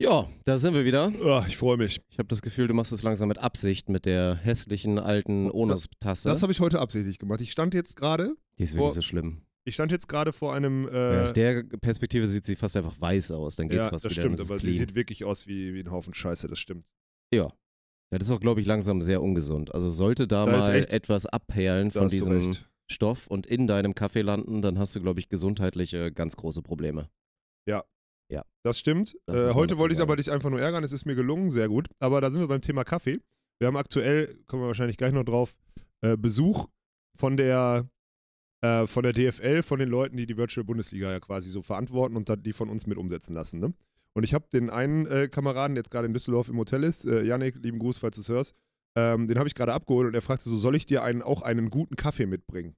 Ja, da sind wir wieder. Oh, ich freue mich. Ich habe das Gefühl, du machst es langsam mit Absicht mit der hässlichen alten Onus-Tasse. Das habe ich heute absichtlich gemacht. Ich stand jetzt gerade. Die ist wirklich so schlimm. Ich stand jetzt gerade vor einem. Ja, Äh, aus der Perspektive sieht sie fast einfach weiß aus. Dann geht's ja, fast das wieder. stimmt, aber sie sieht wirklich aus wie, wie ein Haufen Scheiße, das stimmt. Ja. Das ist auch, glaube ich, langsam sehr ungesund. Also sollte da, Da mal etwas abperlen von diesem. Stoff und in deinem Kaffee landen, dann hast du, glaube ich, gesundheitliche ganz große Probleme. Das stimmt. Das äh, heute wollte ich sagen. aber dich einfach nur ärgern. Es ist mir gelungen, sehr gut. Aber da sind wir beim Thema Kaffee. Wir haben aktuell, kommen wir wahrscheinlich gleich noch drauf, äh, Besuch von der, äh, von der DFL, von den Leuten, die die Virtual Bundesliga ja quasi so verantworten und die von uns mit umsetzen lassen. Ne? Und ich habe den einen äh, Kameraden, der jetzt gerade in Düsseldorf im Hotel ist, äh, Janik, lieben Gruß, falls du es hörst, ähm, den habe ich gerade abgeholt und er fragte so, soll ich dir einen, auch einen guten Kaffee mitbringen?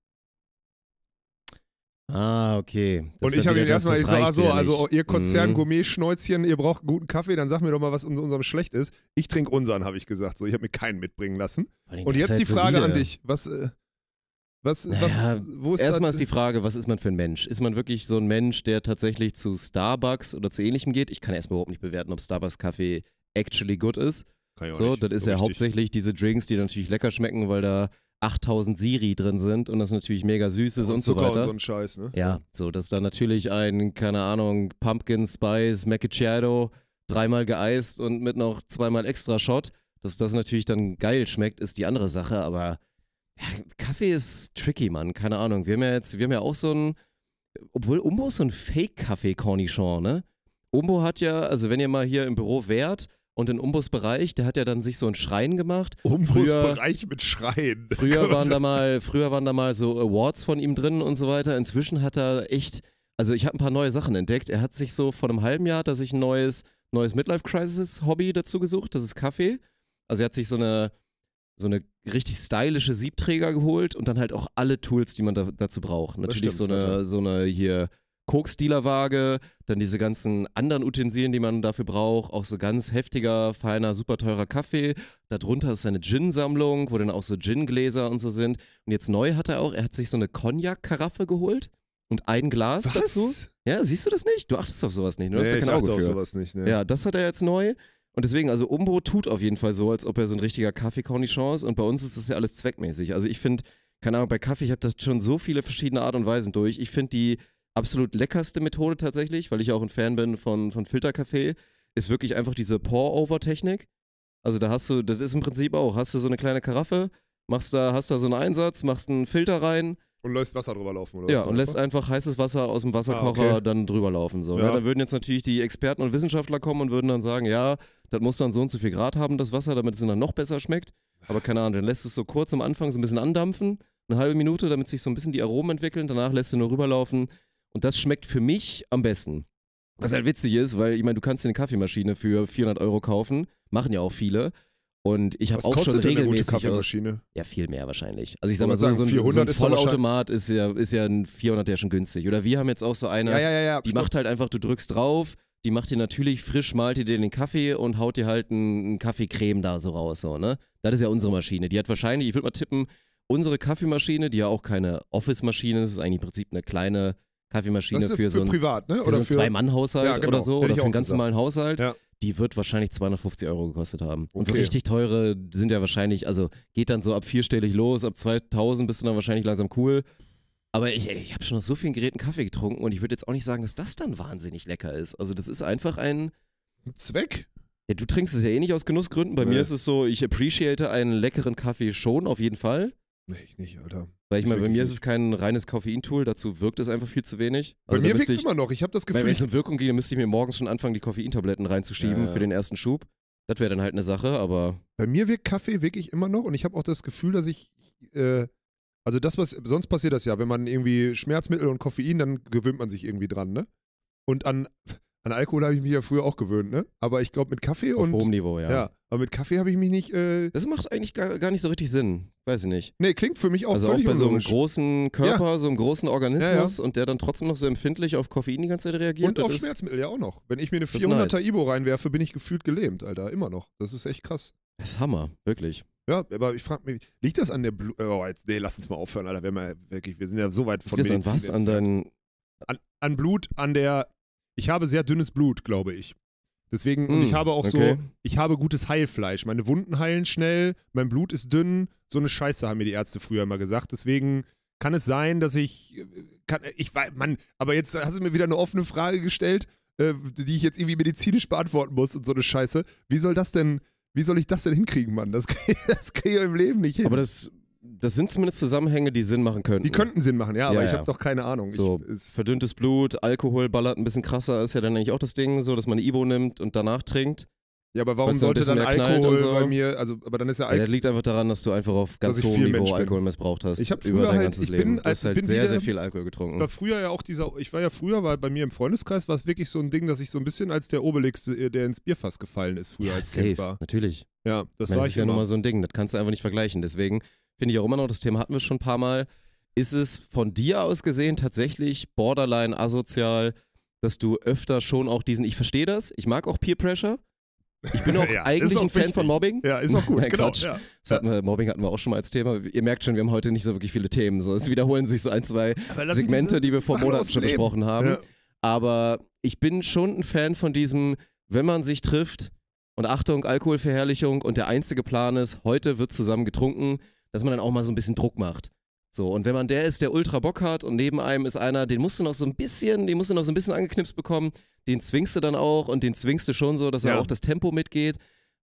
Ah, okay. Das Und ich habe ihn erstmal, ich so, reicht also, also ihr Konzern Mhm. Gourmet-Schnäuzchen, ihr braucht guten Kaffee, dann sag mir doch mal, was in unserem schlecht ist. Ich trinke unseren, habe ich gesagt. So, ich habe mir keinen mitbringen lassen. Und jetzt ist die halt Frage solide. an dich. Was, äh, was, Naja, was, wo ist Erstmal ist die Frage, was ist man für ein Mensch? Ist man wirklich so ein Mensch, der tatsächlich zu Starbucks oder zu ähnlichem geht? Ich kann erstmal überhaupt nicht bewerten, ob Starbucks Kaffee actually good ist. Kann ich auch So, nicht. das ist ja Richtig. hauptsächlich diese Drinks, die natürlich lecker schmecken, weil da 8000 Siri drin sind und das natürlich mega süß ist und, so Zucker weiter. und so ein Scheiß, ne? Ja, so, dass da natürlich ein, keine Ahnung, Pumpkin Spice Macchiato dreimal geeist und mit noch zweimal extra Shot, dass das natürlich dann geil schmeckt, ist die andere Sache, aber ja, Kaffee ist tricky, Mann, keine Ahnung. Wir haben ja jetzt, wir haben ja auch so ein, obwohl Umbo ist so ein Fake-Kaffee-Cornichon, ne? Umbo hat ja, also wenn ihr mal hier im Büro wärt und in Umbos Bereich, der hat ja dann sich so einen Schrein gemacht Umbos Früher- Bereich mit Schreien. Früher waren da mal, früher waren da mal so Awards von ihm drin und so weiter. Inzwischen hat er echt, also ich habe ein paar neue Sachen entdeckt. Er hat sich so vor einem halben Jahr, hat er sich ein neues, neues Midlife Crisis Hobby dazu gesucht. Das ist Kaffee. Also er hat sich so eine, so eine richtig stylische Siebträger geholt und dann halt auch alle Tools, die man da, dazu braucht. Natürlich stimmt, so eine, so eine hier Koks-Dealer-Waage, dann diese ganzen anderen Utensilien, die man dafür braucht, auch so ganz heftiger, feiner, super teurer Kaffee. Darunter ist seine Gin-Sammlung, wo dann auch so Gin-Gläser und so sind. Und jetzt neu hat er auch, er hat sich so eine Cognac-Karaffe geholt und ein Glas dazu. Was? Ja, siehst du das nicht? Du achtest auf sowas nicht, ne? Du hast Nee, ja ich kein Auge achte auf sowas nicht, ne? Ja, das hat er jetzt neu. Und deswegen, also Umbro tut auf jeden Fall so, als ob er so ein richtiger Kaffee-Cornichon ist. Und bei uns ist das ja alles zweckmäßig. Also ich finde, keine Ahnung, bei Kaffee, ich habe das schon so viele verschiedene Art und Weisen durch. Ich finde die absolut leckerste Methode tatsächlich, weil ich auch ein Fan bin von, von Filterkaffee, ist wirklich einfach diese Pour-Over-Technik. Also da hast du, das ist im Prinzip auch, hast du so eine kleine Karaffe, machst da, hast da so einen Einsatz, machst einen Filter rein, Und lässt Wasser drüber laufen, oder ja, und lässt einfach heißes Wasser aus dem Wasserkocher Ah, okay. dann drüber laufen. So, Ja. ne? Da würden jetzt natürlich die Experten und Wissenschaftler kommen und würden dann sagen, ja, das muss dann so und so viel Grad haben, das Wasser, damit es dann noch besser schmeckt. Aber keine Ahnung, dann lässt es so kurz am Anfang so ein bisschen andampfen, eine halbe Minute, damit sich so ein bisschen die Aromen entwickeln. Danach lässt du nur rüberlaufen. Und das schmeckt für mich am besten. Was halt witzig ist, weil ich meine, du kannst dir eine Kaffeemaschine für 400 Euro kaufen, machen ja auch viele. Und ich habe auch schon denn eine gute regelmäßig aus, Kaffeemaschine? ja, viel mehr wahrscheinlich. Also ich sag mal so, so ein, 400 so ein Vollautomat ist ja, ist ja ein 400 ja schon günstig. Oder wir haben jetzt auch so eine, Ja, ja, ja, die stopp. macht halt einfach, du drückst drauf, die macht dir natürlich frisch, malt dir den Kaffee und haut dir halt einen Kaffeecreme da so raus, so, ne? Das ist ja unsere Maschine. Die hat wahrscheinlich, ich würde mal tippen, unsere Kaffeemaschine, die ja auch keine Office-Maschine ist, ist eigentlich im Prinzip eine kleine Kaffeemaschine ist für, so ein, privat, ne? für oder so einen für Zwei-Mann-Haushalt Ja, genau. oder so, Hätte oder für einen ganz gesagt. normalen Haushalt, Ja. die wird wahrscheinlich 250 Euro gekostet haben. Und so Okay. richtig teure sind ja wahrscheinlich, also geht dann so ab vierstellig los, ab 2000 bist du dann wahrscheinlich langsam cool. Aber ich, ich habe schon aus so vielen Geräten Kaffee getrunken und ich würde jetzt auch nicht sagen, dass das dann wahnsinnig lecker ist. Also das ist einfach ein, Zweck? ja, du trinkst es ja eh nicht aus Genussgründen. Bei Nee. mir ist es so, ich appreciate einen leckeren Kaffee schon, auf jeden Fall. Nee, ich nicht, Alter. Weil ich meine, bei mir ist es kein reines Koffeintool, dazu wirkt es einfach viel zu wenig. Bei Also da mir wirkt es immer noch. Ich habe das Gefühl, wenn es um Wirkung geht, dann müsste ich mir morgens schon anfangen, die Koffeintabletten reinzuschieben Ja, ja. für den ersten Schub. Das wäre dann halt eine Sache, aber bei mir wirkt Kaffee wirklich immer noch und ich habe auch das Gefühl, dass ich, äh, also das, was, sonst passiert das ja, wenn man irgendwie Schmerzmittel und Koffein, dann gewöhnt man sich irgendwie dran, ne? Und an, an Alkohol habe ich mich ja früher auch gewöhnt, ne? Aber ich glaube mit Kaffee auf und, hohem Niveau, ja. ja. aber mit Kaffee habe ich mich nicht, äh, Das macht eigentlich gar, gar nicht so richtig Sinn. Weiß ich nicht. nee, klingt für mich auch also auch bei so einem unlogisch. großen Körper, so einem großen Organismus und der dann trotzdem noch so empfindlich auf Koffein die ganze Zeit reagiert. Und auf Schmerzmittel ja auch noch. Wenn ich mir eine ist 400er nice. Ibo reinwerfe, bin ich gefühlt gelähmt, Alter. Immer noch. Das ist echt krass. das ist Hammer, wirklich. Ja, aber ich frage mich, liegt das an der Blut? Oh, jetzt, nee, lass uns mal aufhören, Alter. Wir, ja wirklich, wir sind ja so weit von Liegt das an was? An deinen. an, an Blut, an der. Ich habe sehr dünnes Blut, glaube ich. Deswegen, und ich Mm, habe auch okay. so, ich habe gutes Heilfleisch. Meine Wunden heilen schnell, mein Blut ist dünn. So eine Scheiße haben mir die Ärzte früher immer gesagt. Deswegen kann es sein, dass ich, äh, kann, ich weiß, Mann, aber jetzt hast du mir wieder eine offene Frage gestellt, äh, die ich jetzt irgendwie medizinisch beantworten muss und so eine Scheiße. Wie soll das denn, wie soll ich das denn hinkriegen, Mann? Das, krieg- kriege ich im Leben nicht hin. Aber das, das sind zumindest Zusammenhänge, die Sinn machen könnten. die könnten Sinn machen, ja, aber Ja, ich ja. habe doch keine Ahnung. So, ich, es, verdünntes Blut, Alkohol ballert ein bisschen krasser, ist ja dann eigentlich auch das Ding, so, dass man eine Ibo nimmt und danach trinkt. ja, aber warum sollte dann Alkohol so. bei mir, also, aber dann ist ja Ja, Alkohol. das liegt einfach daran, dass du einfach auf ganz hohem Niveau Mensch bin. Alkohol missbraucht hast. Ich hab über früher dein halt- ganzes ich Leben. bin- du als- hast halt bin sehr, wieder- sehr viel Alkohol Ich getrunken. war früher ja auch dieser, ich war ja früher, war bei mir im Freundeskreis, war es wirklich so ein Ding, dass ich so ein bisschen als der Obelix, äh, der ins Bierfass gefallen ist, früher ja, als safe, Kind war. natürlich. Ja, das Das, war ist ich ja immer. nun mal so ein Ding, das kannst du einfach nicht vergleichen. Deswegen finde ich auch immer noch, das Thema hatten wir schon ein paar Mal. Ist es von dir aus gesehen tatsächlich borderline asozial, dass du öfter schon auch diesen, ich verstehe das, ich mag auch Peer Pressure. Ich bin auch Ja, eigentlich auch ein Fan wichtig. von Mobbing. Ja, ist auch gut, Nein, genau. Ja. Hatten wir, Mobbing hatten wir auch schon mal als Thema. Ihr merkt schon, wir haben heute nicht so wirklich viele Themen. So, es wiederholen sich so ein, zwei Segmente, die wir vor Monaten schon besprochen haben. Ja. Aber ich bin schon ein Fan von diesem, wenn man sich trifft und Achtung, Alkoholverherrlichung und der einzige Plan ist, heute wird zusammen getrunken, dass man dann auch mal so ein bisschen Druck macht. So, und wenn man der ist, der ultra Bock hat und neben einem ist einer, den musst du noch so ein bisschen, den musst du noch so ein bisschen angeknipst bekommen, den zwingst du dann auch und den zwingst du schon so, dass er Ja. auch das Tempo mitgeht.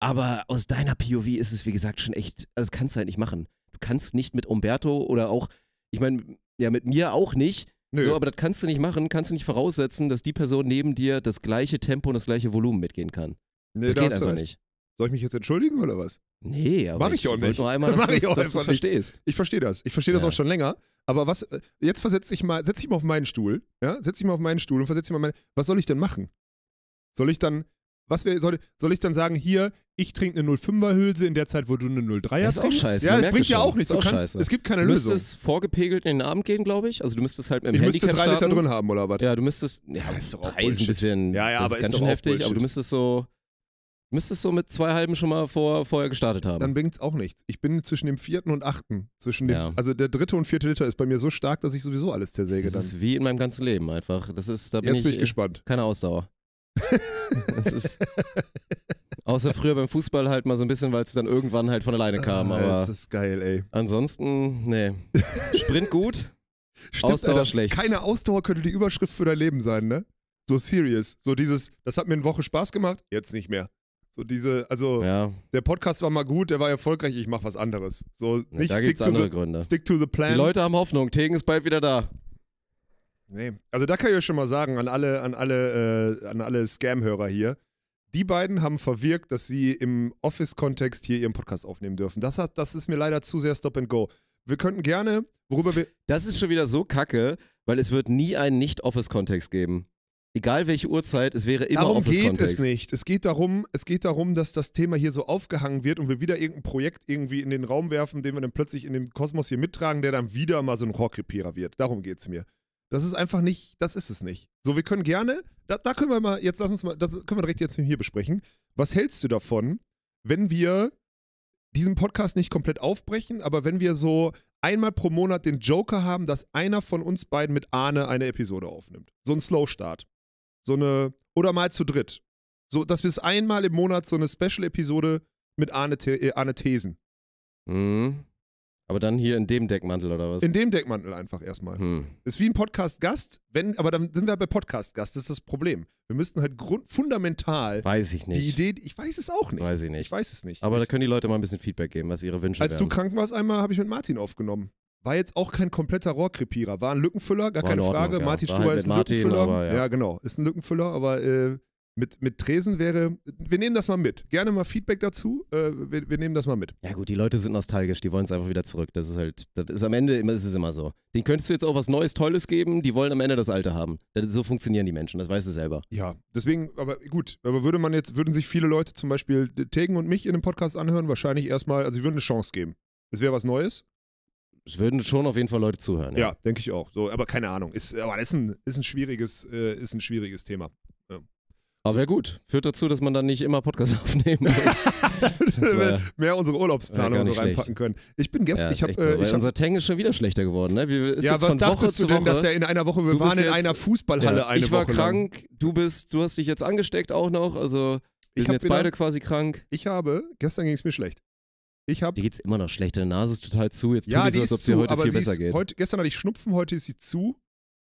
Aber aus deiner POV ist es, wie gesagt, schon echt, also das kannst du halt nicht machen. Du kannst nicht mit Umberto oder auch, ich meine, ja, mit mir auch nicht, Nö. so, aber das kannst du nicht machen, kannst du nicht voraussetzen, dass die Person neben dir das gleiche Tempo und das gleiche Volumen mitgehen kann. nee, das da geht einfach recht. nicht. Soll ich mich jetzt entschuldigen oder was? Nee, aber Mach ich auch wollte nicht. nur einmal, dass du ich auch dass nicht. verstehst. Ich verstehe das. Ich verstehe das Ja. auch schon länger. Aber was, äh, jetzt versetz dich mal, setz dich mal auf meinen Stuhl. Ja, setz dich mal auf meinen Stuhl und versetz dich mal meine, was soll ich denn machen? Soll ich dann, was wär, soll, soll ich dann sagen, hier, ich trinke eine 05er Hülse in der Zeit, wo du eine 03er Das ist auch trinkst? scheiße, Ja, das bringt ja auch nichts. Du auch kannst, scheiße. es gibt keine Du Lösung. müsstest vorgepegelt in den Abend gehen, glaube ich. Also du müsstest halt mit dem Ich müsste Handicap drei Liter starten. drin haben, oder was? Ja, du müsstest, ja, ist doch auch ein bisschen, Ja, ja, das aber ist ganz schön auch heftig, aber du müsstest so, du müsstest so mit zwei halben schon mal vor, vorher gestartet haben. Dann bringt es auch nichts. Ich bin zwischen dem vierten und achten. Zwischen dem, Ja. Also der dritte und vierte Liter ist bei mir so stark, dass ich sowieso alles zersäge das dann. ist wie in meinem ganzen Leben einfach. Das ist, da bin Jetzt ich, bin ich gespannt. keine Ausdauer. das ist, außer früher beim Fußball halt mal so ein bisschen, weil es dann irgendwann halt von alleine kam. Ah, Aber Das ist geil, ey. ansonsten, nee. Sprint gut, Stimmt, Ausdauer Alter. schlecht. Keine Ausdauer könnte die Überschrift für dein Leben sein, ne? So serious. So dieses, das hat mir eine Woche Spaß gemacht, jetzt nicht mehr. So diese, also ja. der Podcast war mal gut, der war erfolgreich, ich mach was anderes. So ja nicht da stick to, andere the, Gründe. stick to the plan. Die Leute haben Hoffnung, Tegen ist bald wieder da. Nee. Also da kann ich euch schon mal sagen, an alle, an alle, äh, an alle Scam-Hörer hier. Die beiden haben verwirkt, dass sie im Office-Kontext hier ihren Podcast aufnehmen dürfen. Das, hat, das ist mir leider zu sehr Stop and Go. Wir könnten gerne, worüber wir. Das ist schon wieder so kacke, weil es wird nie einen Nicht-Office-Kontext geben. Egal welche Uhrzeit, es wäre immer darum geht Office-Kontext. es nicht. Es geht darum, es geht darum, dass das Thema hier so aufgehangen wird und wir wieder irgendein Projekt irgendwie in den Raum werfen, den wir dann plötzlich in den Kosmos hier mittragen, der dann wieder mal so ein Rohrkrepierer wird. Darum geht es mir. Das ist einfach nicht, das ist es nicht. So, wir können gerne, da, da können wir mal, jetzt lass uns mal, das können wir direkt jetzt hier besprechen. Was hältst du davon, wenn wir diesen Podcast nicht komplett aufbrechen, aber wenn wir so einmal pro Monat den Joker haben, dass einer von uns beiden mit Arne eine Episode aufnimmt? So ein Slow-Start. So eine, oder mal zu dritt. So, dass wir es einmal im Monat so eine Special-Episode mit Arne, äh, Arne Thesen. Mhm. Aber dann hier in dem Deckmantel oder was? In dem Deckmantel einfach erstmal. hm. Ist wie ein Podcast-Gast, wenn, aber dann sind wir bei Podcast-Gast, das ist das Problem. Wir müssten halt grund fundamental Weiß ich nicht. die Idee, ich weiß es auch nicht. Weiß ich nicht. Ich weiß es nicht. Aber da ich, können die Leute mal ein bisschen Feedback geben, was ihre Wünsche als du wären. krank warst einmal, habe ich mit Martin aufgenommen. War jetzt auch kein kompletter Rohrkrepierer, war ein Lückenfüller, gar War keine in Ordnung, Frage. ja. Martin Stuber halt ist ein Martin, Lückenfüller. aber ja. genau, ist ein Lückenfüller, aber äh, mit, mit Tresen wäre, wir nehmen das mal mit. Gerne mal Feedback dazu, äh, wir, wir nehmen das mal mit. ja gut, die Leute sind nostalgisch, die wollen es einfach wieder zurück. Das ist halt, das ist am Ende immer, ist es immer so. Den könntest du jetzt auch was Neues, Tolles geben, die wollen am Ende das Alte haben. Das, so funktionieren die Menschen, das weißt du selber. Ja, deswegen, aber gut, aber würde man jetzt, würden sich viele Leute zum Beispiel Tegen und mich in einem Podcast anhören, wahrscheinlich erstmal, also sie würden eine Chance geben. Es wäre was Neues. Es würden schon auf jeden Fall Leute zuhören. Ja, denke ich auch. So, aber keine Ahnung. Ist, aber das ist ein, ist ein schwieriges, äh, ist ein schwieriges Thema. Ja. Aber wäre gut. Führt dazu, dass man dann nicht immer Podcast aufnehmen muss. Wär- mehr unsere Urlaubsplanung so reinpacken können. Ich bin ja, gestern, ist ich habe so, äh, hab, unser Tang ist schon wieder schlechter geworden. Ne? Ist Ja, jetzt was von Woche dachtest du denn, Woche. dass er in einer Woche, wir waren in jetzt- einer Fußballhalle ja, eine ich war Woche lang. krank, du bist, du hast dich jetzt angesteckt auch noch. Also wir Ich sind jetzt wieder- beide quasi krank. Ich habe, gestern ging es mir schlecht. Ich habe Dir geht's immer noch schlecht. Deine Nase ist total zu. Jetzt Ja, die so, als ob zu, heute viel sie besser ist, geht. Heute, gestern hatte ich Schnupfen, heute ist sie zu.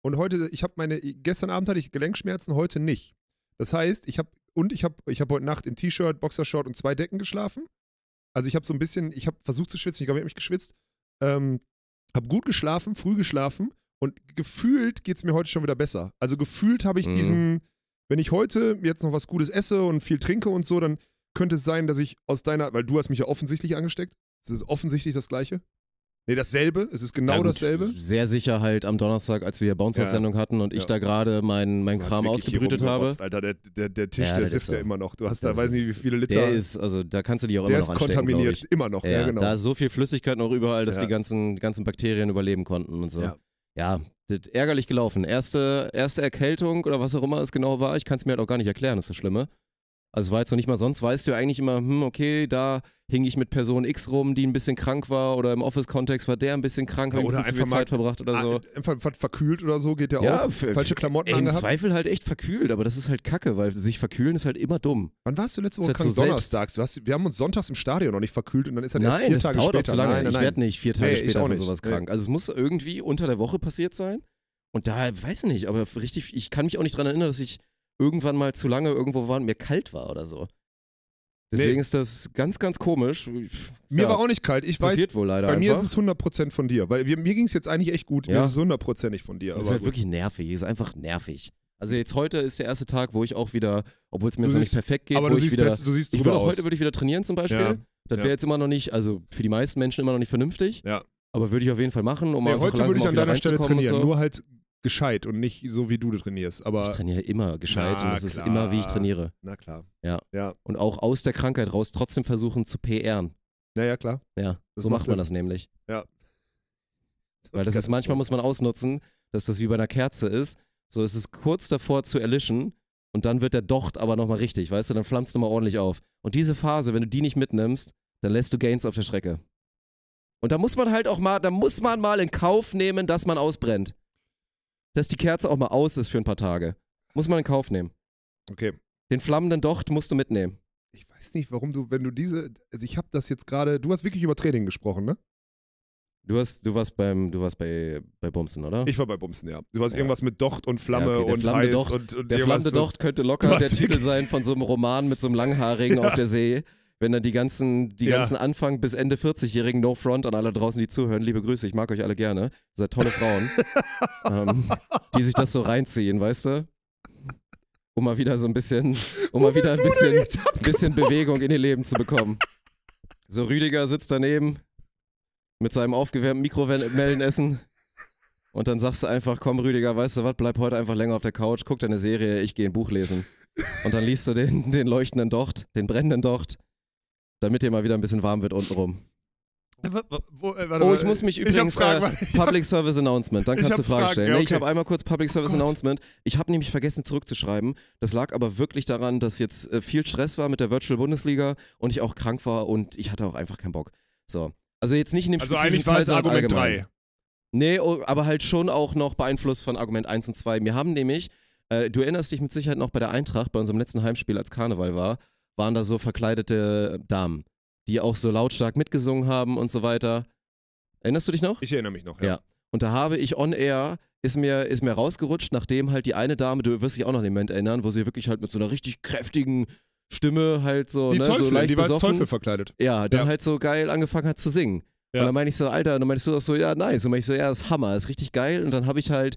Und heute, ich habe meine, gestern Abend hatte ich Gelenkschmerzen, heute nicht. Das heißt, ich habe, und ich habe ich hab heute Nacht in T-Shirt, Boxershort und zwei Decken geschlafen. Also ich habe so ein bisschen, ich habe versucht zu schwitzen, ich glaube, ich habe mich geschwitzt. Ähm, habe gut geschlafen, früh geschlafen und gefühlt geht es mir heute schon wieder besser. Also gefühlt habe ich Mhm. diesen, wenn ich heute jetzt noch was Gutes esse und viel trinke und so, dann könnte es sein, dass ich aus deiner, weil du hast mich ja offensichtlich angesteckt. Es ist offensichtlich das Gleiche. Nee, dasselbe. Es ist genau Ja, gut, dasselbe. Sehr sicher halt am Donnerstag, als wir hier Bouncer-Sendung hatten und ich Ja. da gerade meinen mein Kram ausgebrütet habe. Alter, der, der, der Tisch, Ja, der ist sifft ja immer noch. Du hast da, Das weiß nicht, wie ist- viele Liter. Der ist, also da kannst du dich auch der immer ist noch anstecken, glaub kontaminiert. ich. Immer noch. Ja, Ja, genau. da ist so viel Flüssigkeit noch überall, dass Ja. die ganzen, ganzen Bakterien überleben konnten und so. Ja. Ja, das ist ärgerlich gelaufen. Erste, erste Erkältung oder was auch immer es genau war, ich kann es mir halt auch gar nicht erklären, das ist das Schlimme. Also es war jetzt noch nicht mal, sonst weißt du ja eigentlich immer, hm, okay, da hing ich mit Person X rum, die ein bisschen krank war oder im Office-Kontext war der ein bisschen krank, Ja, hab ein bisschen Zeit verbracht oder so. Einfach ver- verkühlt oder so geht ja, Ja, auch. Falsche Klamotten Im angehabt. Zweifel halt echt verkühlt, aber das ist halt kacke, weil sich verkühlen ist halt immer dumm. Wann warst du letzte Woche halt krank? so Donnerstags. Hast, wir haben uns sonntags im Stadion noch nicht verkühlt und dann ist er erst Nein, vier das Tage dauert später. auch zu lange. Nein, nein, ich werde nicht vier Tage Nee, ich später auch von sowas Nee. krank. Also es muss irgendwie unter der Woche passiert sein. Und da, weiß nicht, aber richtig, ich kann mich auch nicht dran erinnern, dass ich irgendwann mal zu lange irgendwo war und mir kalt war oder so. Deswegen Nee. ist das ganz, ganz komisch. Mir Ja, war auch nicht kalt. Ich weiß, passiert wohl leider bei mir einfach. ist es 100% von dir. Weil wir, mir ging es jetzt eigentlich echt gut. Mir Ja. ist es 100%ig von dir. Das ist halt gut. wirklich nervig, ist einfach nervig. Also jetzt heute ist der erste Tag, wo ich auch wieder, obwohl es mir jetzt noch nicht perfekt geht, aber wo du ich siehst, wieder. best, du siehst Ich würde auch heute würde ich wieder trainieren zum Beispiel. Ja, Das wäre jetzt immer noch nicht, also für die meisten Menschen immer noch nicht vernünftig. Ja. Aber würde ich auf jeden Fall machen, um Nee, heute würde ich an deiner Stelle trainieren. So. Nur halt gescheit und nicht so, wie du trainierst. Aber Ich trainiere immer gescheit Na, und das ist klar. immer, wie ich trainiere. na klar. Ja. Ja, Und auch aus der Krankheit raus trotzdem versuchen zu PRen. naja, klar. Ja, Das so macht man Sinn. das nämlich. Ja. Weil das ist manchmal muss man ausnutzen, dass das wie bei einer Kerze ist. So ist es kurz davor zu erlischen und dann wird der Docht aber nochmal richtig, weißt du, dann flammst du mal ordentlich auf. Und diese Phase, wenn du die nicht mitnimmst, dann lässt du Gains auf der Strecke. Und da muss man halt auch mal, da muss man mal in Kauf nehmen, dass man ausbrennt. Dass die Kerze auch mal aus ist für ein paar Tage. Muss man in Kauf nehmen. Okay. Den flammenden Docht musst du mitnehmen. Ich weiß nicht, warum du, wenn du diese, also ich habe das jetzt gerade, du hast wirklich über Training gesprochen, ne? Du, hast, du warst beim, du warst bei, bei Bumsen, oder? Ich war bei Bumsen, ja. Du hast Ja. irgendwas mit Docht und Flamme Ja, okay, und heiß Docht- und, und Der flammende Docht könnte locker der Titel sein von so einem Roman mit so einem Langhaarigen Ja. auf der See. Wenn dann die ganzen, die Ja. ganzen Anfang bis Ende 40-Jährigen No Front an alle draußen, die zuhören, liebe Grüße, ich mag euch alle gerne. Ihr seid tolle Frauen, ähm, die sich das so reinziehen, weißt du? Um mal wieder so ein bisschen, um Wo mal wieder ein bisschen, bisschen Bewegung in ihr Leben zu bekommen. So Rüdiger sitzt daneben mit seinem aufgewärmten Mikrowellenessen und dann sagst du einfach, komm Rüdiger, weißt du was, bleib heute einfach länger auf der Couch, guck deine Serie, ich gehe ein Buch lesen. Und dann liest du den, den leuchtenden Docht, den brennenden Docht, damit dir mal wieder ein bisschen warm wird untenrum. Wo, äh, warte Oh, ich muss mich übrigens, Fragen, äh, Public Service Announcement, dann kannst du Fragen Fragen, stellen. ja, Nee, ich okay. habe einmal kurz Public Service Gott. Announcement. Ich habe nämlich vergessen zurückzuschreiben. Das lag aber wirklich daran, dass jetzt äh, viel Stress war mit der Virtual Bundesliga und ich auch krank war und ich hatte auch einfach keinen Bock. So. Also jetzt nicht in dem Also eigentlich war es Argument allgemein. 3. Nee, oh, aber halt schon auch noch beeinflusst von Argument 1 und 2. Wir haben nämlich, äh, du erinnerst dich mit Sicherheit noch bei der Eintracht, bei unserem letzten Heimspiel, als Karneval war, waren da so verkleidete Damen, die auch so lautstark mitgesungen haben und so weiter. Erinnerst du dich noch? Ich erinnere mich noch, Ja. ja. Und da habe ich on air, ist mir, ist mir rausgerutscht, nachdem halt die eine Dame, du wirst dich auch noch an den Moment erinnern, wo sie wirklich halt mit so einer richtig kräftigen Stimme halt so, Die ne, Teufel, so leicht die war als besoffen, Teufel verkleidet. ja, dann Ja. halt so geil angefangen hat zu singen. Ja. Und dann meine ich so, Alter, und dann meinst du auch so, ja, nice. Und dann meine ich so, ja, das ist Hammer, ist richtig geil. Und dann habe ich halt,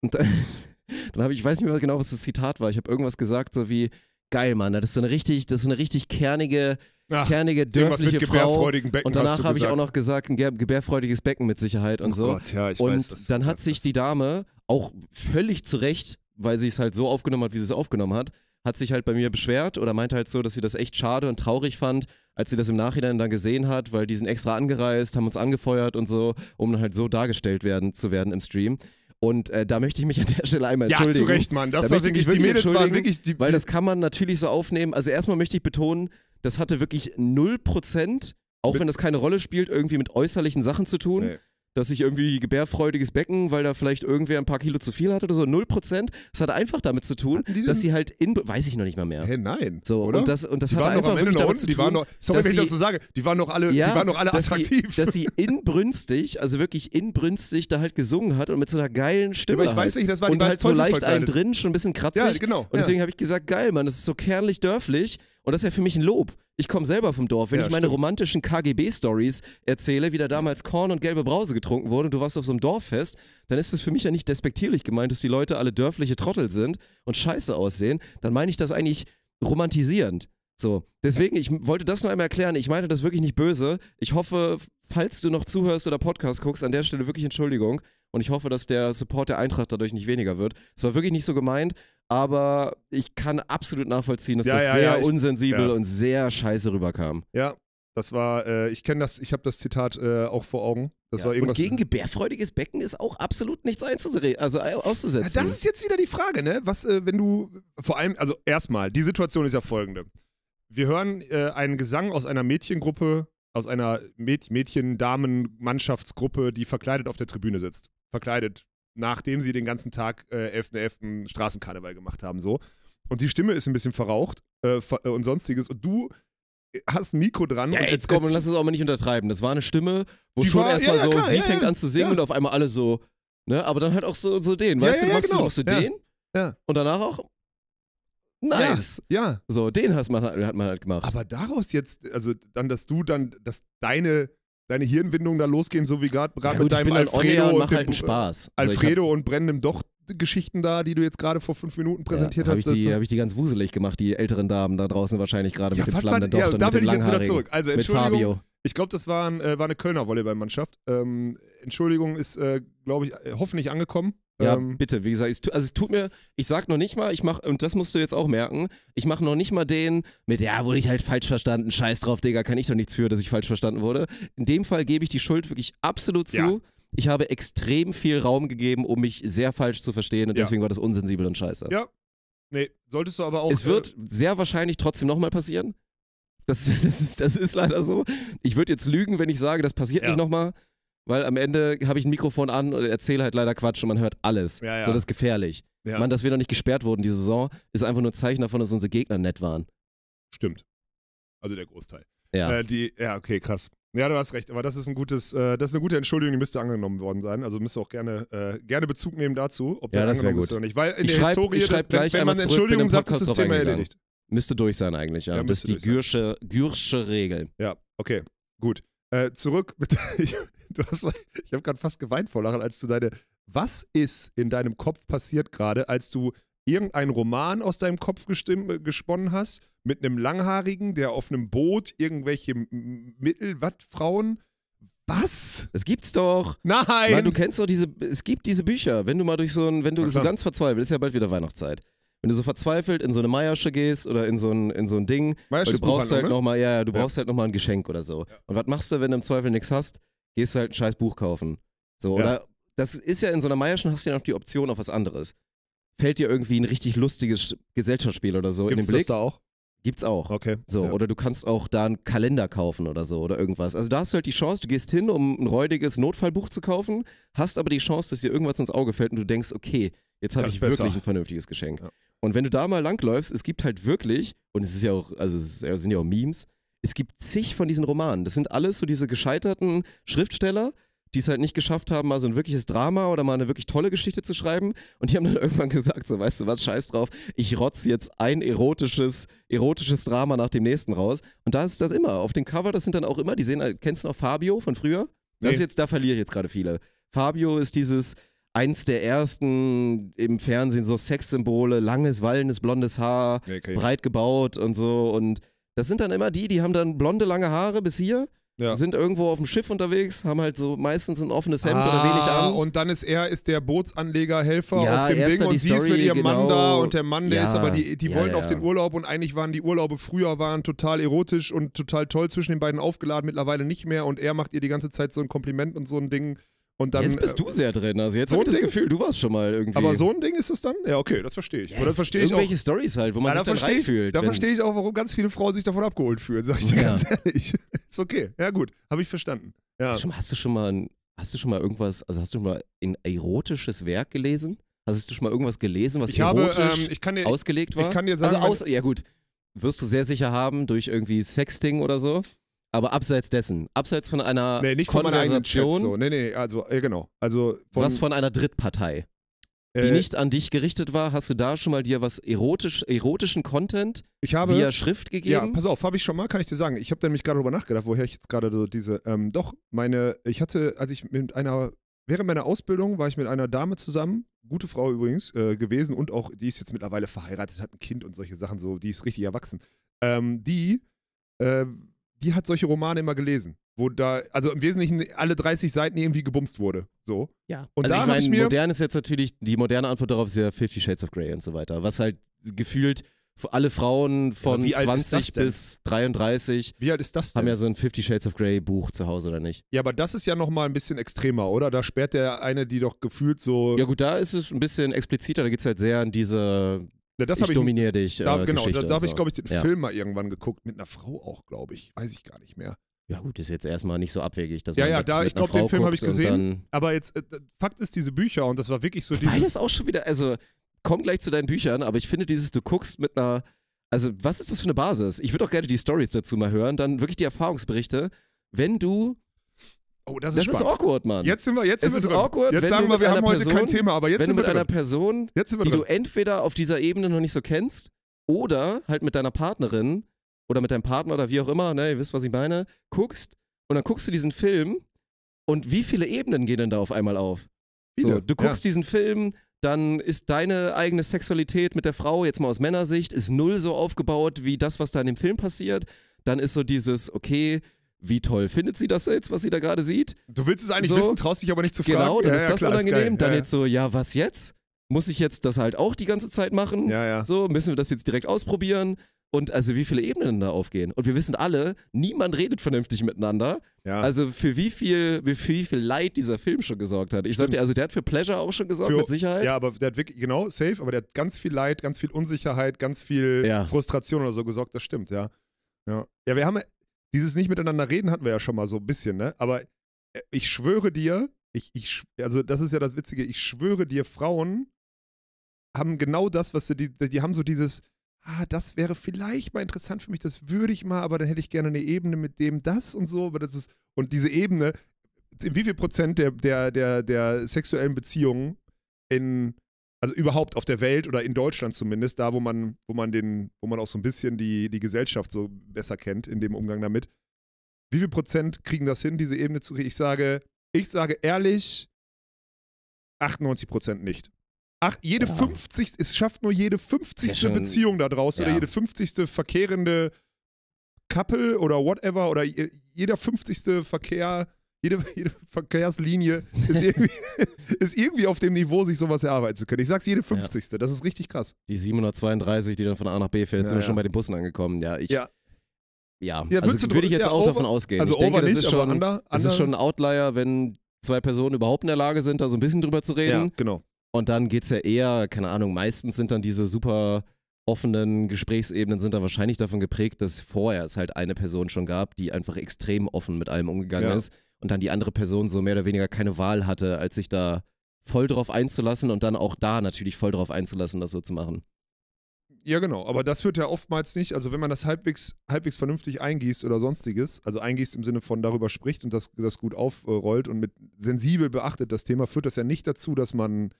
und dann, dann habe ich, ich weiß nicht mehr genau, was das Zitat war. Ich habe irgendwas gesagt, so wie, geil, Mann, das ist so eine richtig, das ist eine richtig kernige, Ach, kernige, irgendwas mit dörfliche Frau. Becken Und danach habe ich auch noch gesagt, ein gebärfreudiges Becken mit Sicherheit und oh so. Gott, ja, ich und weiß, dann hat sich die Dame auch völlig zu Recht, weil sie es halt so aufgenommen hat, wie sie es aufgenommen hat, hat sich halt bei mir beschwert oder meinte halt so, dass sie das echt schade und traurig fand, als sie das im Nachhinein dann gesehen hat, weil die sind extra angereist, haben uns angefeuert und so, um dann halt so dargestellt werden zu werden im Stream. Und äh, da möchte ich mich an der Stelle einmal Ja, entschuldigen. zu Recht, Mann. Das Da war wirklich, die Mädels waren wirklich, die, Weil das kann man natürlich so aufnehmen. Also erstmal möchte ich betonen, das hatte wirklich 0%, auch wenn das keine Rolle spielt, irgendwie mit äußerlichen Sachen zu tun. Nee. Dass ich irgendwie gebärfreudiges Becken, weil da vielleicht irgendwer ein paar Kilo zu viel hat oder so, 0%. Das hatte einfach damit zu tun, die dass sie halt in, weiß ich noch nicht mal mehr. Hä, nein. So, oder? und das, und das die doch einfach wirklich noch damit unten, zu die tun, waren noch, sorry, dass wenn ich das so sage, die waren noch alle, ja, die waren noch alle dass attraktiv. Sie, dass sie inbrünstig, also wirklich inbrünstig da halt gesungen hat und mit so einer geilen Stimme. aber ich weiß, halt. welche das war, die und halt so leicht einen drin, schon ein bisschen kratzig. ja, genau. Und deswegen habe ich gesagt, geil, Mann, das ist so kernlich dörflich. Und das ist ja für mich ein Lob. Ich komme selber vom Dorf. Wenn Ja, ich meine stimmt. romantischen KGB-Stories erzähle, wie da damals Korn und gelbe Brause getrunken wurde und du warst auf so einem Dorffest, dann ist es für mich ja nicht despektierlich gemeint, dass die Leute alle dörfliche Trottel sind und scheiße aussehen. Dann meine ich das eigentlich romantisierend. So, deswegen, ich wollte das nur einmal erklären. Ich meinte das wirklich nicht böse. Ich hoffe, falls du noch zuhörst oder Podcast guckst, an der Stelle wirklich Entschuldigung. Und ich hoffe, dass der Support der Eintracht dadurch nicht weniger wird. Es war wirklich nicht so gemeint, aber ich kann absolut nachvollziehen, dass Ja, das ja, sehr ja, ich- unsensibel und sehr scheiße rüberkam. Ja, das war, äh, ich kenne das, ich habe das Zitat äh, auch vor Augen. Das Ja. war irgendwas. und gegen gebärfreudiges Becken ist auch absolut nichts einzusere also äh, Ja, auszusetzen. das ist jetzt wieder die Frage, ne? Was, äh, wenn du, vor allem, also erstmal, die Situation ist ja folgende. Wir hören äh, einen Gesang aus einer Mädchengruppe, aus einer Mäd Mädchen-Damen-Mannschaftsgruppe, die verkleidet auf der Tribüne sitzt. Verkleidet, nachdem sie den ganzen Tag äh, 11.11. Straßenkarneval gemacht haben, so. Und die Stimme ist ein bisschen verraucht äh, äh, und sonstiges. Und du hast ein Mikro dran ja, und jetzt komm, und lass es auch mal nicht untertreiben. Das war eine Stimme, wo Die schon erstmal ja, so, klar, sie ja, fängt an zu singen und auf einmal alle so, ne, aber dann halt auch so, so den, weißt du, ja, machst genau. du noch so Ja. den Ja. und danach auch nice. Ja, So, den hast man, hat man halt gemacht. Aber daraus jetzt, also dann, dass du dann, dass deine, deine Hirnwindungen da losgehen, so wie gerade ja, mit deinem on Alfredo und und dem, halt Spaß. Also hab- Alfredo und brennendem Docht Geschichten da, die du jetzt gerade vor fünf Minuten präsentiert ja, hab hast. Ich die, habe ich die ganz wuselig gemacht, die älteren Damen da draußen wahrscheinlich gerade Ja, mit dem flammenden ja, Dochter da mit bin dem ich jetzt wieder zurück. Also Mit Entschuldigung, Fabio. ich glaube, das war, ein, äh, war eine Kölner Volleyballmannschaft. Ähm, Entschuldigung ist, äh, glaube ich, äh, hoffentlich angekommen. Ja, Ähm, bitte, wie gesagt, es, also es tut mir, ich sag noch nicht mal, ich mach, und das musst du jetzt auch merken, ich mache noch nicht mal den mit, ja, wurde ich halt falsch verstanden, scheiß drauf, Digga, kann ich doch nichts für, dass ich falsch verstanden wurde. In dem Fall gebe ich die Schuld wirklich absolut zu. Ja. Ich habe extrem viel Raum gegeben, um mich sehr falsch zu verstehen und Ja. deswegen war das unsensibel und scheiße. Ja, nee, solltest du aber auch. Es wird sehr wahrscheinlich trotzdem nochmal passieren. Das, das, ist, das ist leider so. Ich würde jetzt lügen, wenn ich sage, das passiert Ja. nicht nochmal, weil am Ende habe ich ein Mikrofon an und erzähle halt leider Quatsch und man hört alles. Ja, ja. So, das ist gefährlich. Äh, ja, Mann, dass wir noch nicht gesperrt wurden diese Saison, ist einfach nur ein Zeichen davon, dass unsere Gegner nett waren. stimmt. Also der Großteil. Ja. Äh, die, ja, okay, krass. Ja, du hast recht, aber das ist ein gutes, äh, das ist eine gute Entschuldigung, die müsste angenommen worden sein. Also müsst ihr auch gerne, äh, gerne Bezug nehmen dazu, ob Ja, der das angenommen ist oder nicht. Weil in Ich der schreib- Historie, ich schreib gleich wenn man zurück, Entschuldigung im sagt, ist das Thema erledigt. Müsste durch sein eigentlich, ja. Ja, das ist die. Gürsche, Gürsche Regel. Ja, okay, gut. Äh, zurück, bitte. mal- ich habe gerade fast geweint vor Lachen, als du deine, was ist in deinem Kopf passiert gerade, als du irgendeinen Roman aus deinem Kopf gestimm, äh, gesponnen hast, mit einem Langhaarigen, der auf einem Boot irgendwelche M- M- Mittel, was, Frauen, was? Das gibt's doch. Nein! Weil du kennst doch diese, es gibt diese Bücher, wenn du mal durch so ein, wenn du so ganz verzweifelt, ist ja bald wieder Weihnachtszeit. Wenn du so verzweifelt in so eine Meiersche gehst oder in so ein, in so ein Ding, weil Meiersches du brauchst halt ne? nochmal, ja, ja, du Ja. brauchst halt nochmal ein Geschenk oder so. Und was machst du, wenn du im Zweifel nichts hast? Gehst halt ein scheiß Buch kaufen. So, Ja. oder das ist ja in so einer Meierschen hast du ja noch die Option auf was anderes. Fällt dir irgendwie ein richtig lustiges Gesellschaftsspiel oder so Gibt's in den das Blick? da auch? Gibt's auch. Okay. So, ja. oder du kannst auch da einen Kalender kaufen oder so oder irgendwas. Also da hast du halt die Chance, du gehst hin, um ein räudiges Notfallbuch zu kaufen, hast aber die Chance, dass dir irgendwas ins Auge fällt und du denkst, okay, jetzt habe ich besser. wirklich ein vernünftiges Geschenk. Ja. Und wenn du da mal langläufst, es gibt halt wirklich, und es ist ja auch, also es sind ja auch Memes, es gibt zig von diesen Romanen. Das sind alles so diese gescheiterten Schriftsteller, die es halt nicht geschafft haben, mal so ein wirkliches Drama oder mal eine wirklich tolle Geschichte zu schreiben. Und die haben dann irgendwann gesagt, so, weißt du was, scheiß drauf, ich rotz jetzt ein erotisches, erotisches Drama nach dem nächsten raus. Und da ist das immer. Auf dem Cover, das sind dann auch immer, die sehen, kennst du noch Fabio von früher? Das ist Nee. jetzt, da verliere ich jetzt gerade viele. Fabio ist dieses eins der ersten im Fernsehen so Sexsymbole, langes, wallendes, blondes Haar, okay. breit gebaut und so. Und das sind dann immer die, die haben dann blonde, lange Haare bis hier, Ja. sind irgendwo auf dem Schiff unterwegs, haben halt so meistens ein offenes Hemd ah, oder wenig an. Und dann ist er ist der Bootsanlegerhelfer Ja, auf dem Ding und sie ist mit ihrem Mann genau. da und der Mann, der Ja, ist aber, die, die ja. auf den Urlaub und eigentlich waren die Urlaube früher waren total erotisch und total toll zwischen den beiden aufgeladen, mittlerweile nicht mehr und er macht ihr die ganze Zeit so ein Kompliment und so ein Ding Und dann, jetzt bist äh, du sehr drin. Also jetzt so habe ich das Ding- Gefühl, du warst schon mal irgendwie. Aber so ein Ding ist es dann? Ja, okay, das verstehe ich. Aber das verstehe ich irgendwelche Stories halt, wo man Ja, sich da dann reinfühlt. da verstehe ich auch, warum ganz viele Frauen sich davon abgeholt fühlen, sag ich dir Ja. ganz ehrlich. ist okay. Ja, gut. Habe ich verstanden. Ja. Hast, du schon, mal- hast du schon mal ein, hast du schon mal irgendwas, also hast du schon mal ein erotisches Werk gelesen? Hast du schon mal irgendwas gelesen, was Ich habe, erotisch ähm, ich kann dir, ausgelegt war? ich kann dir sagen, also aus, ja gut, wirst du sehr sicher haben durch irgendwie Sexting oder so. Aber abseits dessen, abseits von einer nee, nicht von Konversation, Chats so. Nee, nee, also, äh, genau. Also, von, was von einer Drittpartei, die äh, nicht an dich gerichtet war, hast du da schon mal dir was erotisch, erotischen Content ich habe, via Schrift Ja, gegeben? pass auf, habe ich schon mal, kann ich dir sagen. Ich habe nämlich gerade darüber nachgedacht, woher ich jetzt gerade so diese, ähm, doch, meine, ich hatte, als ich mit einer, während meiner Ausbildung war ich mit einer Dame zusammen, gute Frau übrigens, äh, gewesen und auch, die ist jetzt mittlerweile verheiratet, hat ein Kind und solche Sachen so, die ist richtig erwachsen. Ähm, die, äh, die hat solche Romane immer gelesen, wo da, also im Wesentlichen alle 30 Seiten irgendwie gebumst wurde, so. Ja. Und also da ich hab ich meine, mir- modern ist jetzt natürlich, die moderne Antwort darauf ist ja Fifty Shades of Grey und so weiter. Was halt gefühlt für alle Frauen von das 20 denn? bis 33 Wie alt ist das denn? haben ja so ein Fifty Shades of Grey Buch zu Hause, oder nicht? ja, aber das ist ja nochmal ein bisschen extremer, oder? Da sperrt der eine, die doch gefühlt so, Ja gut, da ist es ein bisschen expliziter, da geht es halt sehr an diese Ja, das Ich habe ich, dominiere dich da, äh, genau, Geschichte da, da habe ich, glaube ich, den Ja. Film mal irgendwann geguckt, mit einer Frau auch, glaube ich. Weiß ich gar nicht mehr. Ja gut, ist jetzt erstmal nicht so abwegig, dass Ja, man ja, da- ich einer glaub, den Film hab ich gesehen. Aber jetzt, äh, Fakt ist, diese Bücher, und das war wirklich so Dann, weil das auch schon wieder, also komm gleich zu deinen Büchern, aber ich finde dieses, du guckst mit einer, also was ist das für eine Basis? Ich würde auch gerne die Stories dazu mal hören, dann wirklich die Erfahrungsberichte, wenn du, Oh, das das ist ist spannend. awkward, Mann. Jetzt sind wir, jetzt Es sind wir ist drin. awkward, jetzt sagen du wir, mit wir haben einer heute kein Person- Thema, aber jetzt wenn du sind wir mit einer drin. Person, Jetzt sind wir die du entweder auf dieser Ebene noch nicht so kennst oder halt mit deiner Partnerin oder mit deinem Partner oder wie auch immer, ne, ihr wisst, was ich meine, guckst und dann guckst du diesen Film und wie viele Ebenen gehen denn da auf einmal auf? So, du guckst diesen Film, dann ist deine eigene Sexualität mit der Frau, jetzt mal aus Männersicht, ist null so aufgebaut wie das, was da in dem Film passiert. Dann ist so dieses, okay, wie toll findet sie das jetzt, was sie da gerade sieht? Du willst es eigentlich So. wissen, traust dich aber nicht zu fragen. Genau, dann ja, ist ja, das klar, unangenehm. Ist dann geil. jetzt so, ja, was jetzt? Muss ich jetzt das halt auch die ganze Zeit machen? Ja, ja. So, müssen wir das jetzt direkt ausprobieren? Und also wie viele Ebenen da aufgehen. Und wir wissen alle, niemand redet vernünftig miteinander. ja. Also für wie viel, für wie viel Leid dieser Film schon gesorgt hat. Ich Stimmt. sagte, also der hat für Pleasure auch schon gesorgt, Für- mit Sicherheit. Ja, aber der hat wirklich, genau, safe, aber der hat ganz viel Leid, ganz viel Unsicherheit, ganz viel Ja. Frustration oder so gesorgt, das stimmt, ja. Ja, ja wir haben ja- dieses nicht miteinander reden hatten wir ja schon mal so ein bisschen, ne? Aber äh, ich schwöre dir, ich, ich, also das ist ja das Witzige, ich schwöre dir, Frauen haben genau das, was sie, die, die haben so dieses, ah, das wäre vielleicht mal interessant für mich, das würde ich mal, aber dann hätte ich gerne eine Ebene mit dem das und so, aber das ist, und diese Ebene, in wie viel Prozent der, der, der, der sexuellen Beziehungen in, also überhaupt auf der Welt oder in Deutschland zumindest, da wo man, wo man den, wo man auch so ein bisschen die, die Gesellschaft so besser kennt in dem Umgang damit. Wie viel Prozent kriegen das hin, diese Ebene zu kriegen? Ich sage, ich sage ehrlich, 98 Prozent nicht. Ach, jede Ja. 50, es schafft nur jede 50. schon- Beziehung da draußen oder Ja. jede 50. verkehrende Couple oder whatever oder je- jeder 50. Verkehr, jede, jede Verkehrslinie ist irgendwie, ist irgendwie auf dem Niveau, sich sowas erarbeiten zu können. Ich sag's jede 50. Das ist richtig krass. Die 732, die dann von A nach B fährt, Ja, sind wir ja. schon bei den Bussen angekommen. Ja, ich. Ja. Ja, Ja, also würde ich jetzt ja, auch over- davon ausgehen. Also ich denke, das nicht, ist schon, under, das ist schon ein Outlier, wenn zwei Personen überhaupt in der Lage sind, da so ein bisschen drüber zu reden. Ja, genau. Und dann geht es ja eher, keine Ahnung, meistens sind dann diese super offenen Gesprächsebenen sind da wahrscheinlich davon geprägt, dass vorher es halt eine Person schon gab, die einfach extrem offen mit allem umgegangen Ja. ist und dann die andere Person so mehr oder weniger keine Wahl hatte, als sich da voll drauf einzulassen und dann auch da natürlich voll drauf einzulassen, das so zu machen. Ja, genau. Aber das wird ja oftmals nicht, also wenn man das halbwegs, halbwegs vernünftig eingießt oder sonstiges, also eingießt im Sinne von darüber spricht und das, das gut aufrollt und mit sensibel beachtet das Thema, führt das ja nicht dazu, dass man,